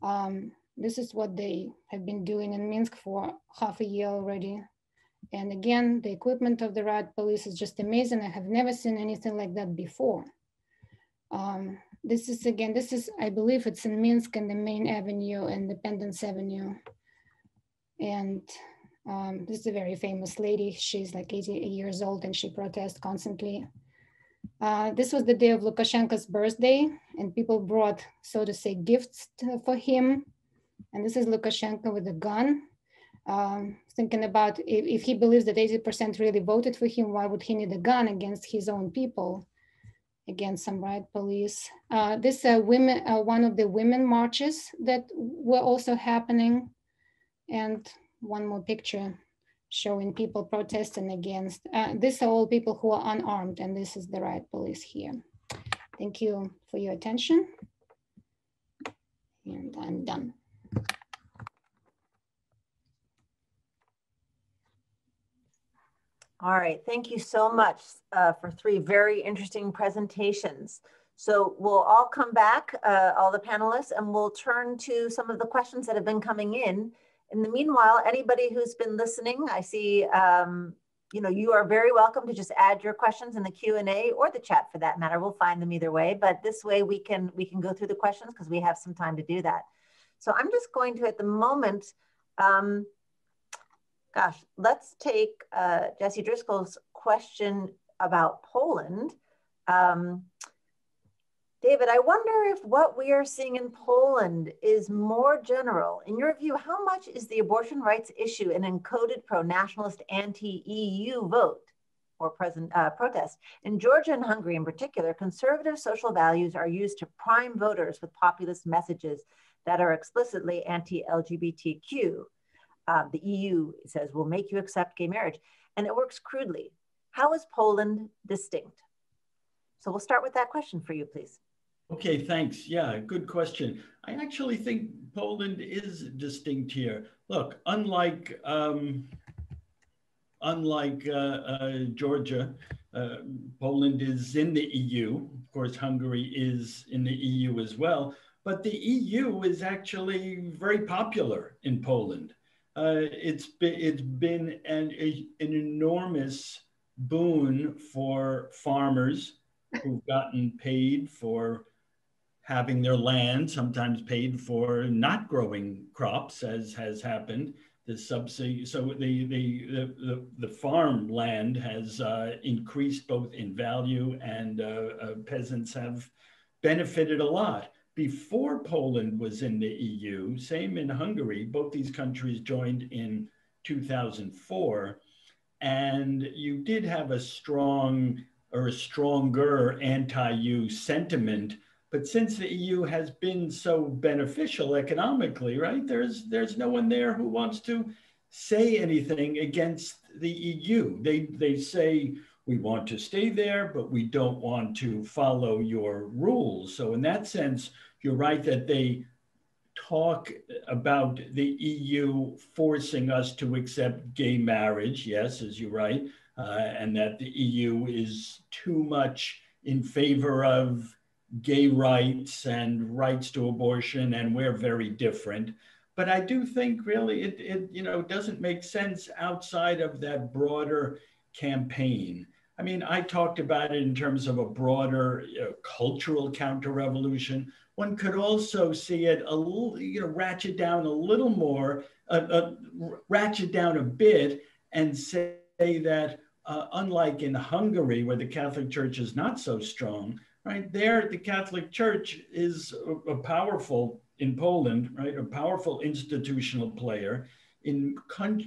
Um, this is what they have been doing in Minsk for half a year already. And again, the equipment of the riot police is just amazing. I have never seen anything like that before. Um, this is again, this is, I believe it's in Minsk and the main avenue, Independence Avenue. And um, this is a very famous lady. She's like 80 years old and she protests constantly. Uh, this was the day of Lukashenko's birthday and people brought, so to say, gifts to, for him. And this is Lukashenko with a gun. Um, thinking about if, if, he believes that 80% really voted for him, why would he need a gun against his own people, against some riot police? Uh, this uh, women, uh, one of the women marches that were also happening. And one more picture showing people protesting against. Uh, these are all people who are unarmed, and this is the riot police here. Thank you for your attention. And I'm done. All right, thank you so much uh, for three very interesting presentations. So we'll all come back, uh, all the panelists, and we'll turn to some of the questions that have been coming in. In the meanwhile, anybody who's been listening, I see, um, you know, you are very welcome to just add your questions in the Q&A or the chat for that matter. We'll find them either way, but this way we can, we can go through the questions because we have some time to do that. So I'm just going to, at the moment, um, gosh, let's take uh, Jesse Driscoll's question about Poland. Um, David, I wonder if what we are seeing in Poland is more general. In your view, how much is the abortion rights issue an encoded pro-nationalist anti-EU vote or present, uh, protest? In Georgia and Hungary in particular, conservative social values are used to prime voters with populist messages that are explicitly anti-LGBTQ. Uh, the EU says will make you accept gay marriage, and it works crudely. How is Poland distinct? So we'll start with that question for you, please. Okay, thanks. Yeah, good question. I actually think Poland is distinct here. Look, unlike um, unlike uh, uh, Georgia, uh, Poland is in the EU. Of course, Hungary is in the EU as well. But the EU is actually very popular in Poland. Uh, it's been, it's been an, a, an enormous boon for farmers who've gotten paid for having their land sometimes paid for not growing crops, as has happened. The subsidy, so the the the, the farm land has uh, increased both in value, and uh, uh, peasants have benefited a lot. Before Poland was in the EU, same in Hungary, both these countries joined in 2004. And you did have a strong or a stronger anti EU sentiment. But since the EU has been so beneficial economically, right, there's, there's no one there who wants to say anything against the EU. They, they say, we want to stay there, but we don't want to follow your rules. So, in that sense, you're right that they talk about the EU forcing us to accept gay marriage, yes, as you write, uh, and that the EU is too much in favor of gay rights and rights to abortion, and we're very different. But I do think really it, it you know doesn't make sense outside of that broader campaign. I mean, I talked about it in terms of a broader you know, cultural counter-revolution, one could also see it a little, you know, ratchet down a little more, uh, uh, ratchet down a bit, and say that uh, unlike in Hungary, where the Catholic Church is not so strong, right there, the Catholic Church is a, a powerful in Poland, right, a powerful institutional player in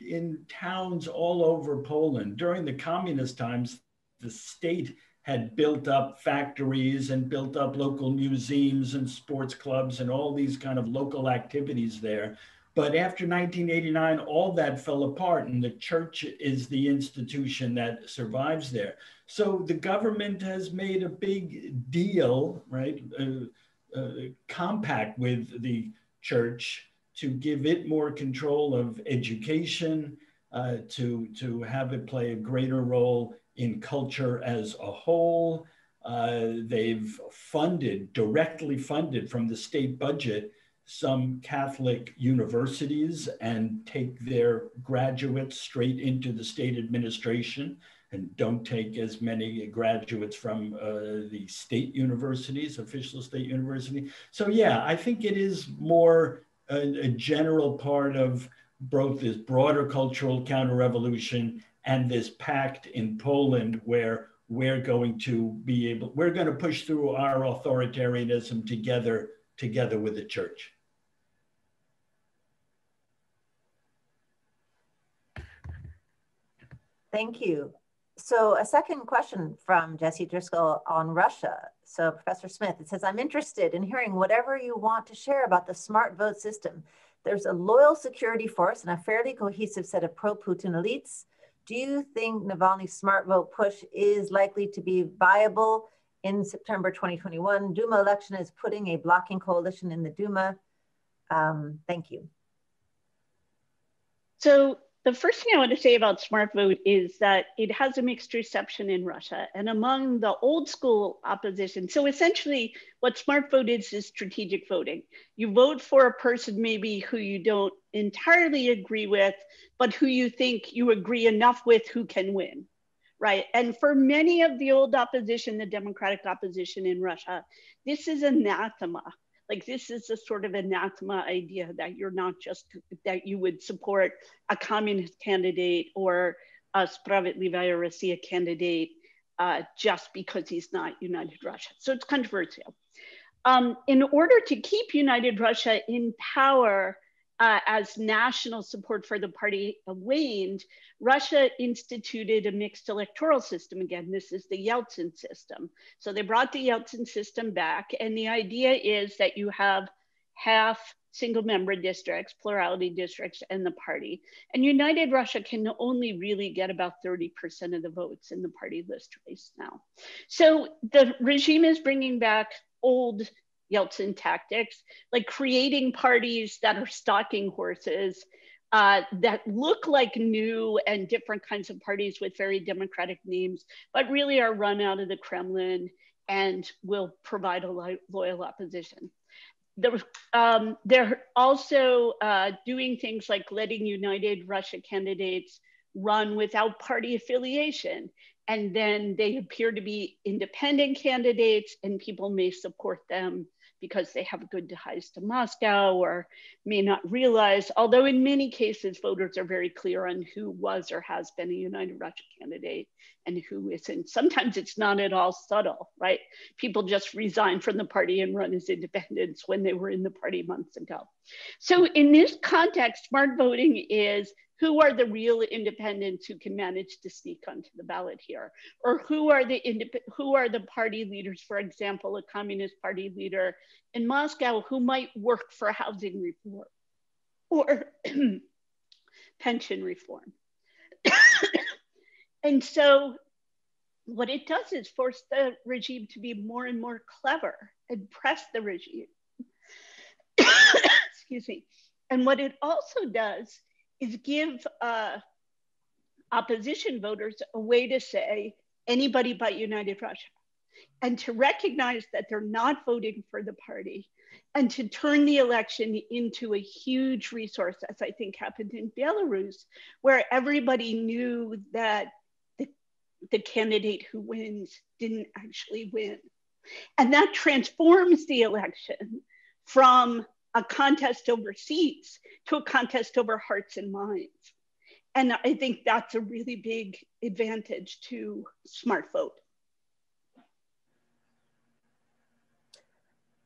in towns all over Poland during the communist times. The state had built up factories and built up local museums and sports clubs and all these kind of local activities there. But after 1989, all that fell apart, and the church is the institution that survives there. So the government has made a big deal, right? Uh, uh, compact with the church to give it more control of education, uh, to, to have it play a greater role in culture as a whole. Uh, they've funded, directly funded from the state budget, some Catholic universities and take their graduates straight into the state administration and don't take as many graduates from uh, the state universities, official state university. So yeah, I think it is more a, a general part of both this broader cultural counter-revolution and this pact in Poland where we're going to be able, we're going to push through our authoritarianism together, together with the church. Thank you. So a second question from Jesse Driscoll on Russia. So Professor Smyth, it says, I'm interested in hearing whatever you want to share about the smart vote system. There's a loyal security force and a fairly cohesive set of pro-Putin elites do you think Navalny's smart vote push is likely to be viable in September 2021? Duma election is putting a blocking coalition in the Duma. Um, thank you. So the first thing I want to say about Smart Vote is that it has a mixed reception in Russia and among the old school opposition. So essentially, what Smart Vote is is strategic voting. You vote for a person maybe who you don't entirely agree with, but who you think you agree enough with who can win, right? And for many of the old opposition, the democratic opposition in Russia, this is anathema like this is a sort of anathema idea that you're not just, that you would support a communist candidate or a Spravedlivaya Russia candidate uh, just because he's not United Russia. So it's controversial. Um, in order to keep United Russia in power, uh, as national support for the party waned, Russia instituted a mixed electoral system again. This is the Yeltsin system. So they brought the Yeltsin system back, and the idea is that you have half single member districts, plurality districts, and the party. And United Russia can only really get about 30% of the votes in the party list race now. So the regime is bringing back old Yeltsin tactics, like creating parties that are stalking horses uh, that look like new and different kinds of parties with very democratic names, but really are run out of the Kremlin and will provide a lo loyal opposition. There, um, they're also uh, doing things like letting United Russia candidates run without party affiliation. And then they appear to be independent candidates and people may support them because they have good ties to Moscow or may not realize, although in many cases, voters are very clear on who was or has been a United Russia candidate and who isn't. Sometimes it's not at all subtle, right? People just resign from the party and run as independents when they were in the party months ago. So in this context, smart voting is who are the real independents who can manage to sneak onto the ballot here? Or who are the who are the party leaders? For example a communist party leader in moscow who might work for housing reform or pension reform. And so what it does is force the regime to be more and more clever and press the regime. Excuse me. And what it also does is give uh, opposition voters a way to say anybody but United Russia and to recognize that they're not voting for the party and to turn the election into a huge resource, as I think happened in Belarus, where everybody knew that the, the candidate who wins didn't actually win. And that transforms the election from a contest over seats to a contest over hearts and minds. And I think that's a really big advantage to smart vote.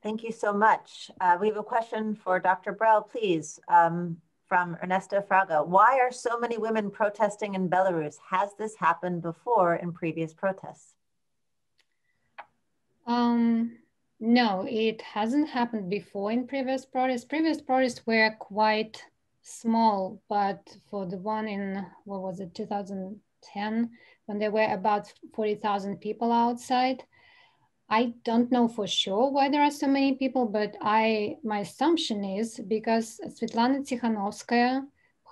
Thank you so much. Uh, we have a question for Dr. Brell, please, um, from Ernesta Fraga. Why are so many women protesting in Belarus? Has this happened before in previous protests? Um, no, it hasn't happened before in previous protests. Previous protests were quite small, but for the one in, what was it, 2010, when there were about 40,000 people outside, I don't know for sure why there are so many people, but I my assumption is because Svetlana Tikhanovskaya,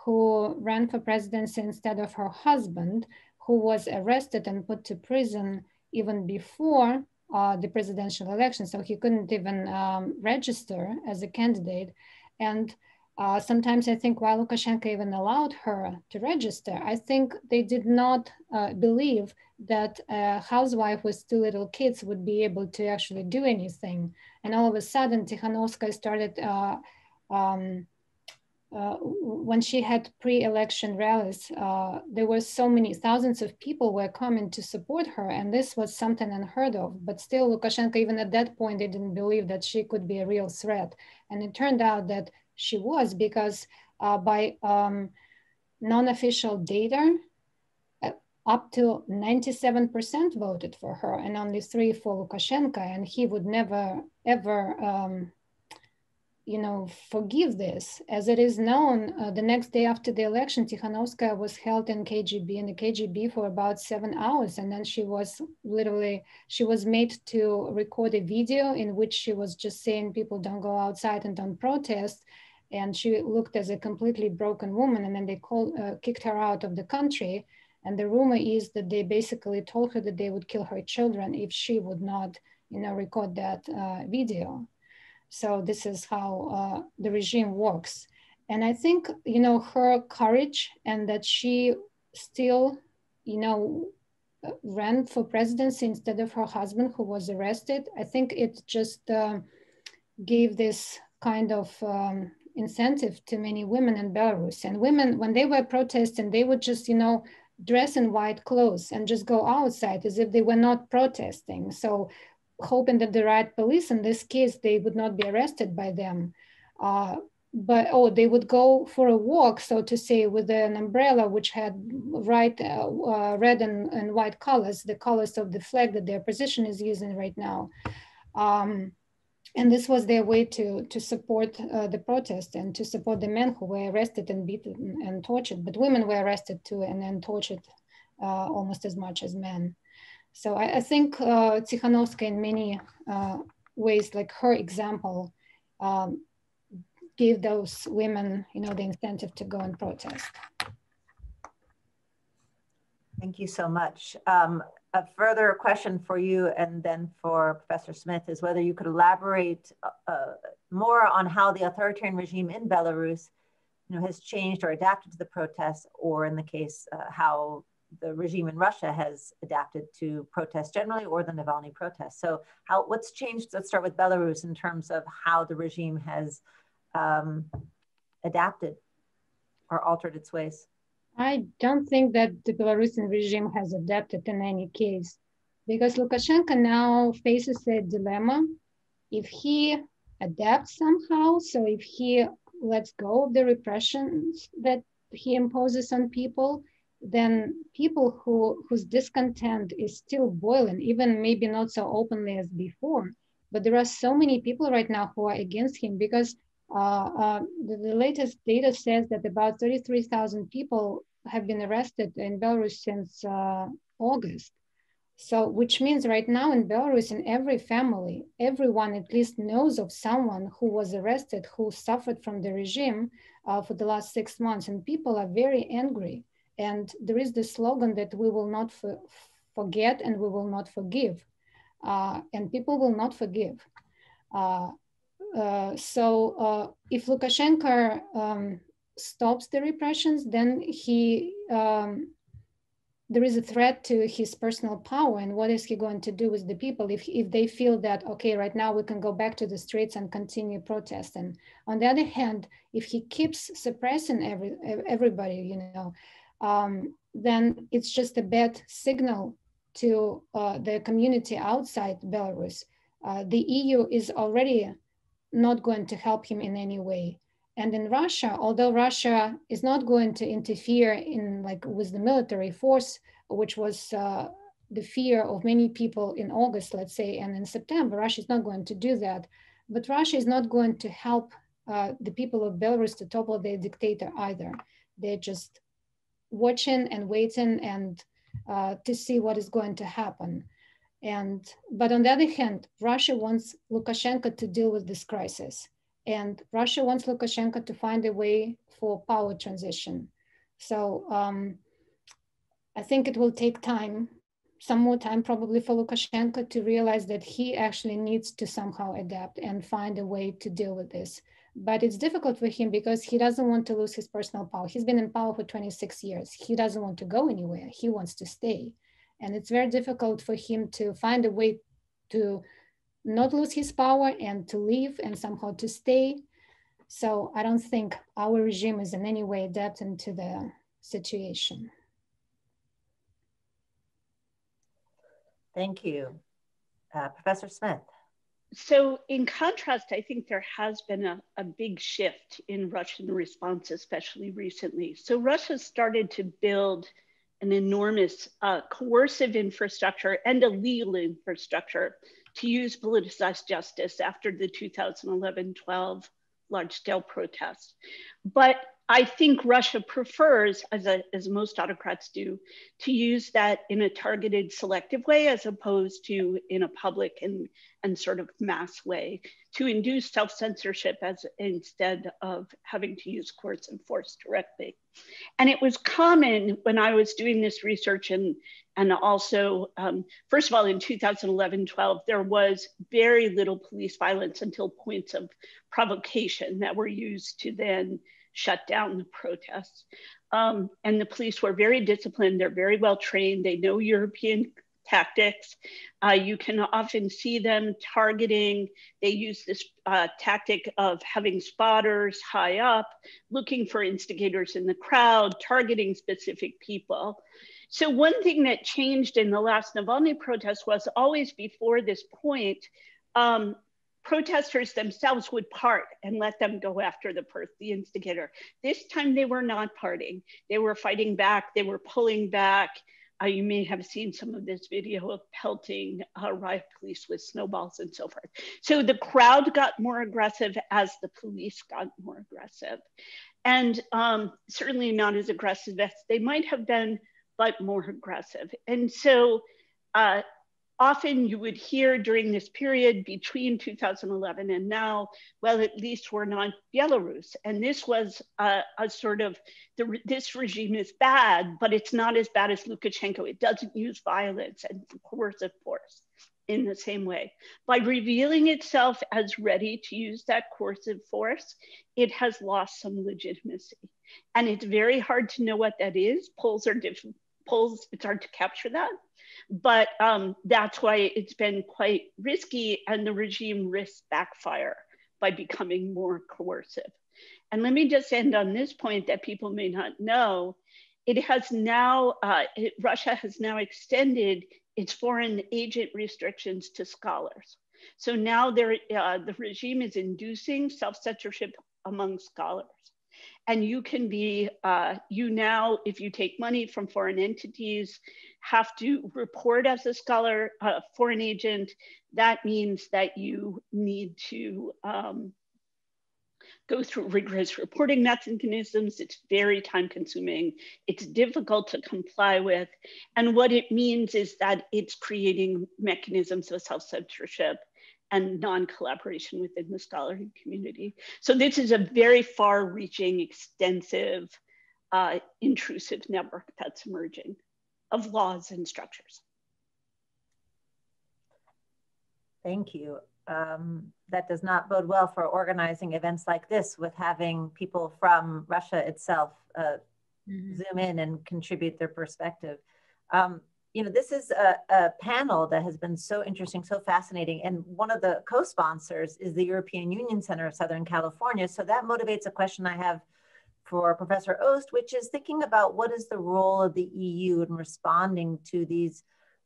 who ran for presidency instead of her husband, who was arrested and put to prison even before uh, the presidential election. So he couldn't even um, register as a candidate. And uh, sometimes I think while Lukashenko even allowed her to register, I think they did not uh, believe that a housewife with two little kids would be able to actually do anything. And all of a sudden, Tikhanovskaya started uh, um, uh, when she had pre-election rallies, uh, there were so many thousands of people were coming to support her, and this was something unheard of. But still, Lukashenko, even at that point, didn't believe that she could be a real threat, and it turned out that she was because uh, by um, non-official data, uh, up to 97% voted for her, and only three for Lukashenko, and he would never ever. Um, you know, forgive this. As it is known, uh, the next day after the election, Tikhanovskaya was held in KGB in the KGB for about seven hours. And then she was literally, she was made to record a video in which she was just saying people don't go outside and don't protest. And she looked as a completely broken woman. And then they called, uh, kicked her out of the country. And the rumor is that they basically told her that they would kill her children if she would not, you know, record that uh, video. So this is how uh, the regime works. And I think, you know, her courage and that she still, you know, ran for presidency instead of her husband who was arrested. I think it just uh, gave this kind of um, incentive to many women in Belarus. And women, when they were protesting, they would just, you know, dress in white clothes and just go outside as if they were not protesting. So hoping that the right police in this case they would not be arrested by them. Uh, but oh they would go for a walk so to say with an umbrella which had right uh, uh, red and, and white colors the colors of the flag that the opposition is using right now. Um, and this was their way to to support uh, the protest and to support the men who were arrested and beaten and tortured. But women were arrested too and then tortured uh, almost as much as men so I, I think uh, in many uh, ways, like her example, um, gave those women, you know, the incentive to go and protest. Thank you so much. Um, a further question for you and then for Professor Smyth is whether you could elaborate uh, more on how the authoritarian regime in Belarus you know, has changed or adapted to the protests, or in the case, uh, how the regime in Russia has adapted to protests generally or the Navalny protests. So how, what's changed? Let's start with Belarus in terms of how the regime has um, adapted or altered its ways. I don't think that the Belarusian regime has adapted in any case because Lukashenko now faces a dilemma. If he adapts somehow, so if he lets go of the repressions that he imposes on people, then people who whose discontent is still boiling, even maybe not so openly as before, but there are so many people right now who are against him because uh, uh, the, the, latest data says that about 33,000 people have been arrested in Belarus since uh, August. So, which means right now in Belarus, in every family, everyone at least knows of someone who was arrested, who suffered from the regime uh, for the last six months. And people are very angry. And there is the slogan that we will not forget and we will not forgive. Uh, and people will not forgive. Uh, uh, so uh, if Lukashenko um, stops the repressions, then he um, there is a threat to his personal power. And what is he going to do with the people if if they feel that okay, right now we can go back to the streets and continue protesting? On the other hand, if he keeps suppressing every everybody, you know, um, then it's just a bad signal to uh, the community outside Belarus. Uh, the EU is already not going to help him in any way. And in Russia, although Russia is not going to interfere in like with the military force, which was uh, the fear of many people in August, let's say, and in September, Russia is not going to do that. But Russia is not going to help uh, the people of Belarus to topple their dictator either. They're just watching and waiting and uh, to see what is going to happen. And but on the other hand, Russia wants Lukashenko to deal with this crisis, and Russia wants Lukashenko to find a way for power transition. So um, I think it will take time, some more time probably for Lukashenko to realize that he actually needs to somehow adapt and find a way to deal with this. But it's difficult for him because he doesn't want to lose his personal power. He's been in power for 26 years. He doesn't want to go anywhere. He wants to stay. And it's very difficult for him to find a way to not lose his power and to leave and somehow to stay. So I don't think our regime is in any way adapting to the situation. Thank you. Uh, Professor Smyth. So, in contrast, I think there has been a, a big shift in Russian response, especially recently. So, Russia started to build an enormous uh, coercive infrastructure and a legal infrastructure to use politicized justice after the 2011 12 large scale protests. But I think Russia prefers, as, a, as most autocrats do, to use that in a targeted, selective way as opposed to in a public and, and sort of mass way to induce self censorship as instead of having to use courts and force directly. And it was common when I was doing this research and, and also, um, first of all, in 2011 12, there was very little police violence until points of provocation that were used to then shut down the protests. Um, and the police were very disciplined. They're very well trained. They know European tactics. Uh, you can often see them targeting. They use this uh, tactic of having spotters high up, looking for instigators in the crowd, targeting specific people. So one thing that changed in the last Navalny protest was always before this point, um, protesters themselves would part and let them go after the, per- the instigator. This time they were not parting. They were fighting back. They were pulling back. Uh, you may have seen some of this video of pelting uh, riot police with snowballs and so forth. So the crowd got more aggressive as the police got more aggressive. And um, certainly not as aggressive as they might have been, but more aggressive. And so uh, often you would hear during this period between 2011 and now, well, at least we're not Belarus. And this was a, a sort of, the, this regime is bad, but it's not as bad as Lukashenko. It doesn't use violence and coercive force in the same way. By revealing itself as ready to use that coercive force, it has lost some legitimacy. And it's very hard to know what that is. Polls are different it's hard to capture that. But um, that's why it's been quite risky and the regime risks backfire by becoming more coercive. And let me just end on this point that people may not know. It has now, uh, it, Russia has now extended its foreign agent restrictions to scholars. So now uh, the regime is inducing self-censorship among scholars. And you can be, uh, you now, if you take money from foreign entities, have to report as a scholar, a foreign agent. That means that you need to um, go through rigorous reporting mechanisms. It's very time consuming. It's difficult to comply with. And what it means is that it's creating mechanisms of self-censorship and non-collaboration within the scholarly community. So this is a very far-reaching, extensive, uh, intrusive network that's emerging of laws and structures. Thank you. Um, that does not bode well for organizing events like this with having people from Russia itself uh, mm -hmm. zoom in and contribute their perspective. Um, you know, this is a, a, panel that has been so interesting, so fascinating. And one of the co-sponsors is the European Union Center of Southern California. So that motivates a question I have for Professor Ost, which is thinking about what is the role of the EU in responding to these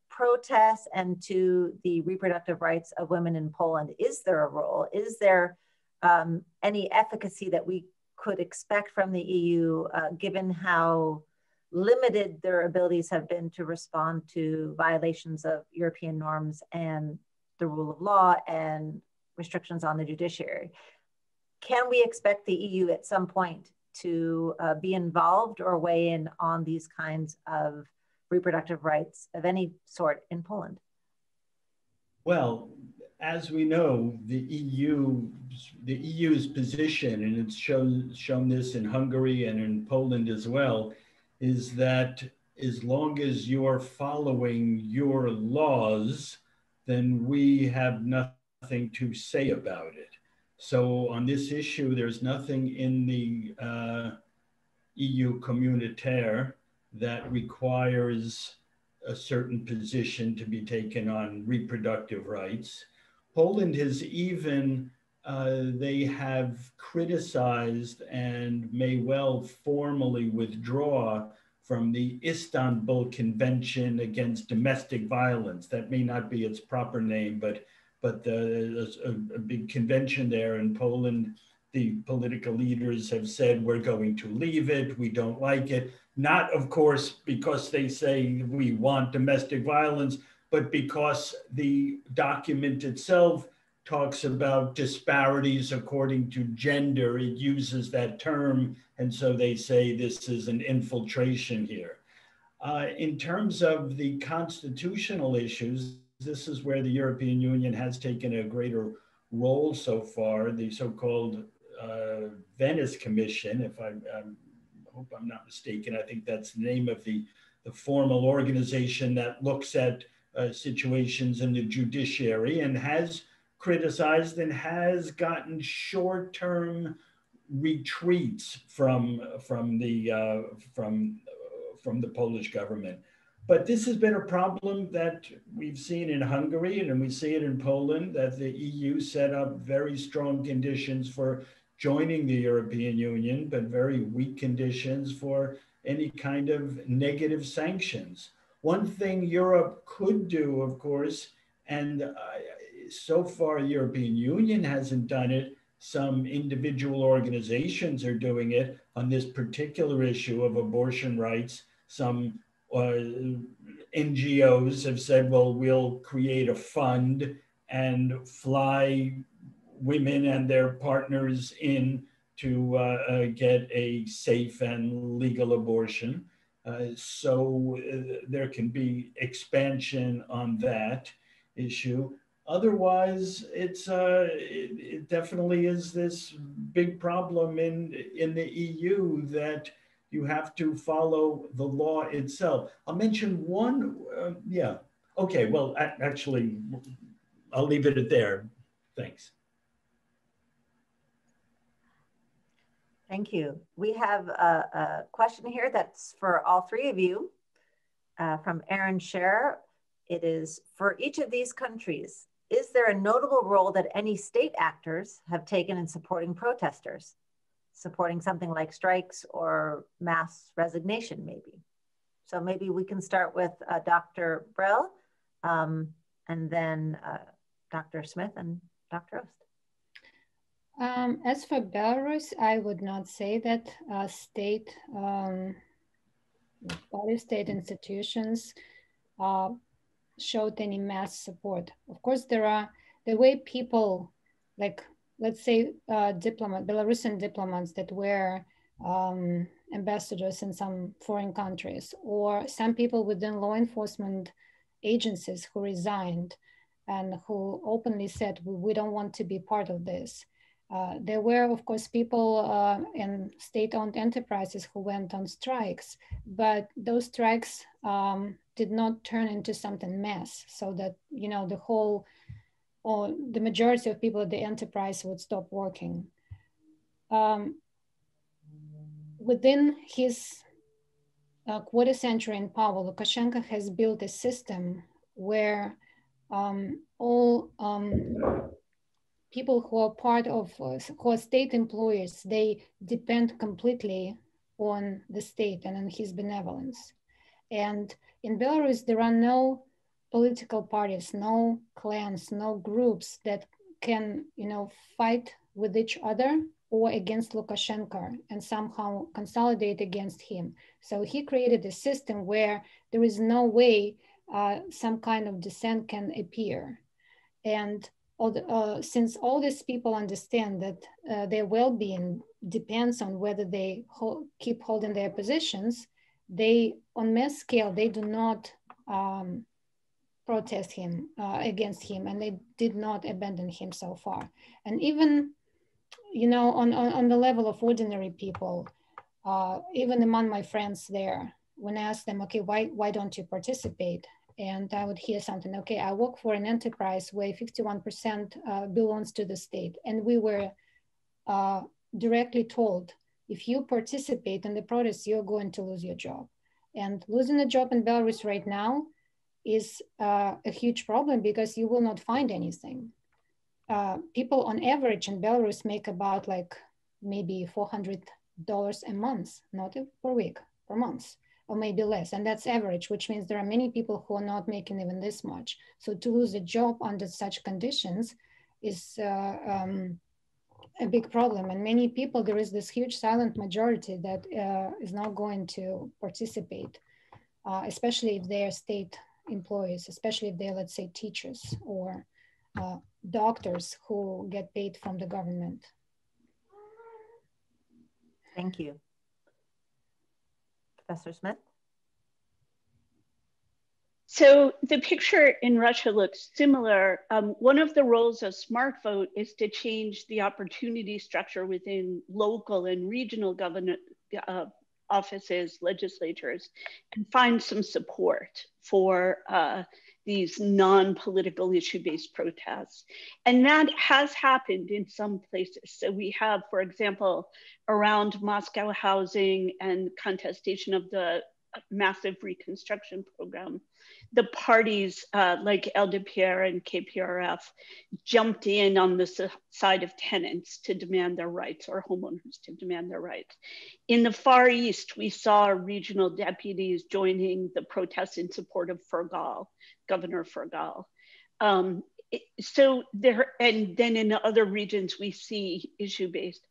protests and to the reproductive rights of women in Poland. Is there a role? Is there um, any efficacy that we could expect from the EU, uh, given how limited their abilities have been to respond to violations of European norms and the rule of law and restrictions on the judiciary. Can we expect the EU at some point to uh, be involved or weigh in on these kinds of reproductive rights of any sort in Poland? Well, as we know, the EU, the EU's position, and it's shown shown this in Hungary and in Poland as well, is that as long as you're following your laws, then we have nothing to say about it. So on this issue, there's nothing in the uh, EU communautaire that requires a certain position to be taken on reproductive rights. Poland has even uh, they have criticized and may well formally withdraw from the Istanbul Convention against Domestic Violence. That may not be its proper name, but but there's a, a big convention there in Poland. The political leaders have said we're going to leave it. We don't like it. Not, of course, because they say we want domestic violence, but because the document itself talks about disparities according to gender. It uses that term. And so they say this is an infiltration here. Uh, in terms of the constitutional issues, this is where the European Union has taken a greater role so far, the so-called uh, Venice Commission, if I, I hope I'm not mistaken, I think that's the name of the, the formal organization that looks at uh, situations in the judiciary and has criticized and has gotten short-term retreats from from the uh, from from the Polish government. But this has been a problem that we've seen in Hungary and we see it in Poland that the EU set up very strong conditions for joining the European Union, but very weak conditions for any kind of negative sanctions. One thing Europe could do, of course, and so far European Union hasn't done it. Some individual organizations are doing it on this particular issue of abortion rights. Some uh, NGOs have said, well, we'll create a fund and fly women and their partners in to uh, uh, get a safe and legal abortion. Uh, so uh, there can be expansion on that issue. Otherwise, it's uh, it, it, definitely is this big problem in in the EU that you have to follow the law itself. I'll mention one. Uh, yeah. Okay. Well, actually, I'll leave it at there. Thanks. Thank you. We have a, a question here that's for all three of you. uh, from Aaron Scherer. It is for each of these countries, is there a notable role that any state actors have taken in supporting protesters? Supporting something like strikes or mass resignation, maybe. So maybe we can start with uh, Dr. Brell um, and then uh, Dr. Smyth and Dr. Ost. Um, as for Belarus, I would not say that uh, state um, body state institutions uh, showed any mass support. Of course, there are the way people, like let's say uh, diplomat, Belarusian diplomats that were um, ambassadors in some foreign countries, or some people within law enforcement agencies who resigned and who openly said, we don't want to be part of this. Uh, there were, of course, people uh, in state-owned enterprises who went on strikes, but those strikes um, did not turn into something mass, so that you know the whole or the majority of people at the enterprise would stop working. Um, within his uh, quarter century in power, Lukashenko has built a system where um, all um, people who are part of, uh, who are state employers they depend completely on the state and on his benevolence. And in Belarus, there are no political parties, no clans, no groups that can, you know, fight with each other or against Lukashenko and somehow consolidate against him. So he created a system where there is no way uh, some kind of dissent can appear. And uh, since all these people understand that uh, their well-being depends on whether they ho keep holding their positions, they, on mass scale, they do not um, protest him uh, against him, and they did not abandon him so far. And even, you know, on, on, on the level of ordinary people, uh, even among my friends there, when I asked them, okay, why, why don't you participate? And I would hear something, okay, I work for an enterprise where 51% uh, belongs to the state. And we were uh, directly told, if you participate in the protest, you're going to lose your job. And losing a job in Belarus right now is uh, a huge problem because you will not find anything. Uh, people on average in Belarus make about like maybe $400 a month, not per week, per month or maybe less. And that's average, which means there are many people who are not making even this much. So to lose a job under such conditions is uh, um, a big problem. And many people, there is this huge silent majority that uh, is not going to participate, uh, especially if they are state employees, especially if they're, let's say, teachers or uh, doctors who get paid from the government. Thank you. Professor Smyth? So the picture in Russia looks similar. Um, one of the roles of Smart Vote is to change the opportunity structure within local and regional government uh, offices, legislatures, and find some support for uh, these non-political issue-based protests. And that has happened in some places. So we have, for example, around Moscow housing and contestation of the massive reconstruction program, the parties uh, like LDPR and KPRF jumped in on the side of tenants to demand their rights or homeowners to demand their rights. In the Far East, we saw regional deputies joining the protests in support of Furgal, Governor Furgal. Um, so there, and then in other regions, we see issue based.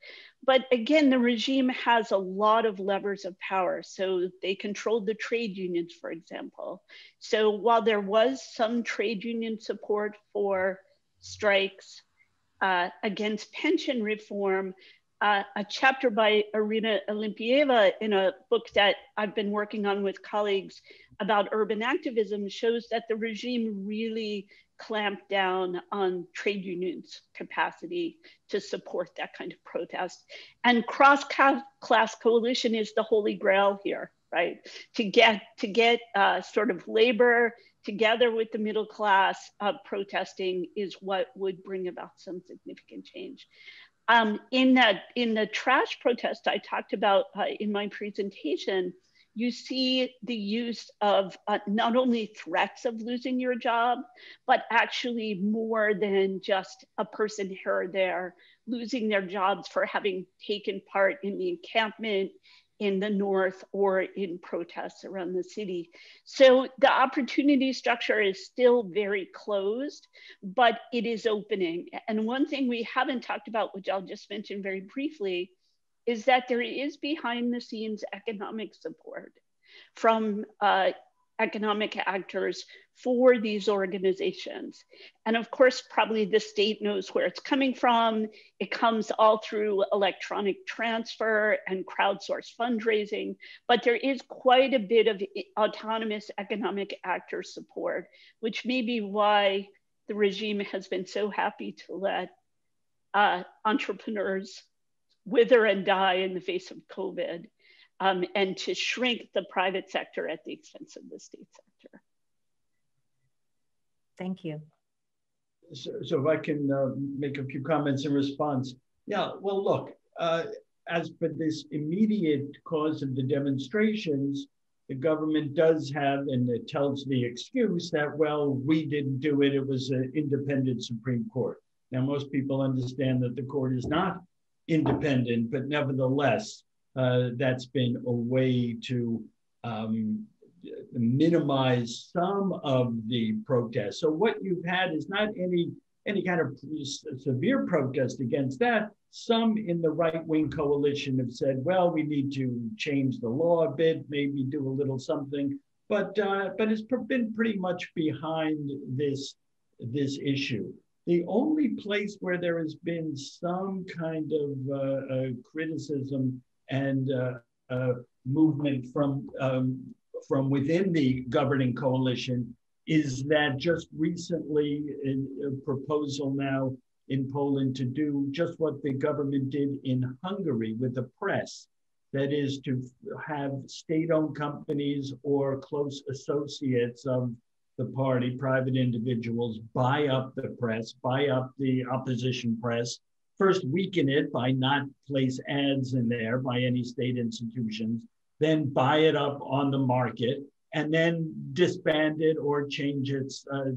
But again, the regime has a lot of levers of power. So they controlled the trade unions, for example. So while there was some trade union support for strikes uh, against pension reform, uh, a chapter by Irina Olimpieva in a book that I've been working on with colleagues about urban activism shows that the regime really clamped down on trade unions' capacity to support that kind of protest. And cross-class coalition is the holy grail here, right? To get to get uh, sort of labor together with the middle class uh, protesting is what would bring about some significant change. Um, in that in the trash protest I talked about uh, in my presentation, you see the use of uh, not only threats of losing your job, but actually more than just a person here or there losing their jobs for having taken part in the encampment in the north or in protests around the city. So the opportunity structure is still very closed, but it is opening. And one thing we haven't talked about, which I'll just mention very briefly, is that there is behind the scenes economic support from uh, economic actors for these organizations. And of course, probably the state knows where it's coming from. It comes all through electronic transfer and crowdsourced fundraising, but there is quite a bit of autonomous economic actor support, which may be why the regime has been so happy to let uh, entrepreneurs wither and die in the face of COVID um, and to shrink the private sector at the expense of the state sector. Thank you. So, so if I can uh, make a few comments in response. Yeah, well, look, uh, as for this immediate cause of the demonstrations, the government does have, and it tells the excuse that, well, we didn't do it, it was an independent Supreme Court. Now, most people understand that the court is not independent, but nevertheless, uh, that's been a way to um, minimize some of the protests. So what you've had is not any any kind of severe protest against that. Some in the right wing coalition have said, well, we need to change the law a bit, maybe do a little something. But uh, but it's been pretty much behind this this issue. The only place where there has been some kind of uh, uh, criticism and uh, uh, movement from um, from within the governing coalition is that just recently a proposal now in Poland to do just what the government did in Hungary with the press. That is to have state owned companies or close associates of the party, private individuals, buy up the press, buy up the opposition press, first weaken it by not place ads in there by any state institutions, then buy it up on the market, and then disband it or change its uh,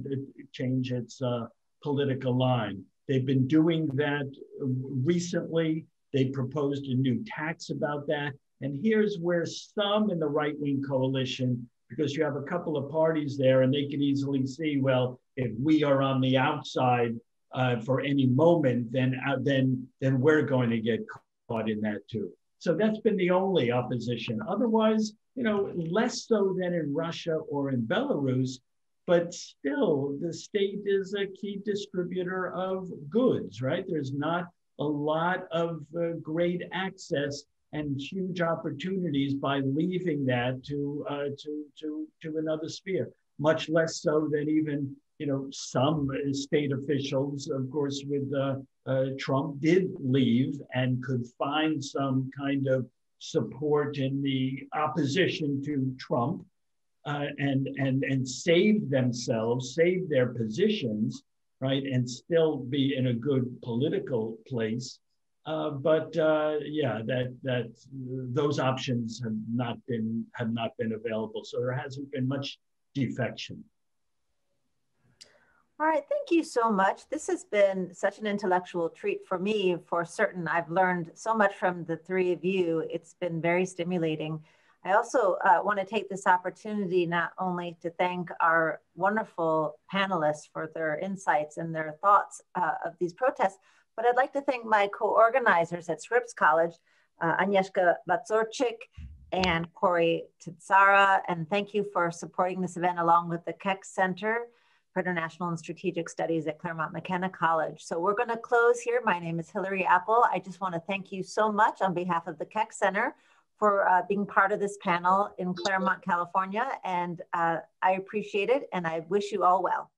change its uh, political line. They've been doing that recently. They proposed a new tax about that. And here's where some in the right wing coalition, because you have a couple of parties there, and they can easily see, well, if we are on the outside, uh, for any moment, then uh, then then we're going to get caught in that too. So that's been the only opposition. Otherwise, you know, less so than in Russia or in Belarus, but still the state is a key distributor of goods, right? There's not a lot of uh, great access and huge opportunities by leaving that to, uh, to, to, to another sphere, much less so than even you know, some state officials, of course, with uh, uh, Trump, did leave and could find some kind of support in the opposition to Trump, uh, and and and save themselves, save their positions, right, and still be in a good political place. Uh, but uh, yeah, that that those options have not been have not been available. So there hasn't been much defection. All right, thank you so much. This has been such an intellectual treat for me, for certain. I've learned so much from the three of you. It's been very stimulating. I also uh, want to take this opportunity not only to thank our wonderful panelists for their insights and their thoughts uh, of these protests, but I'd like to thank my co-organizers at Scripps College, uh, Agnieszka Bazurczyk and Corey Titsara, and thank you for supporting this event along with the Keck Center for International and Strategic Studies at Claremont McKenna College. So we're going to close here. My name is Hilary Appel. I just want to thank you so much on behalf of the Keck Center for uh, being part of this panel in Claremont, California. And uh, I appreciate it and I wish you all well.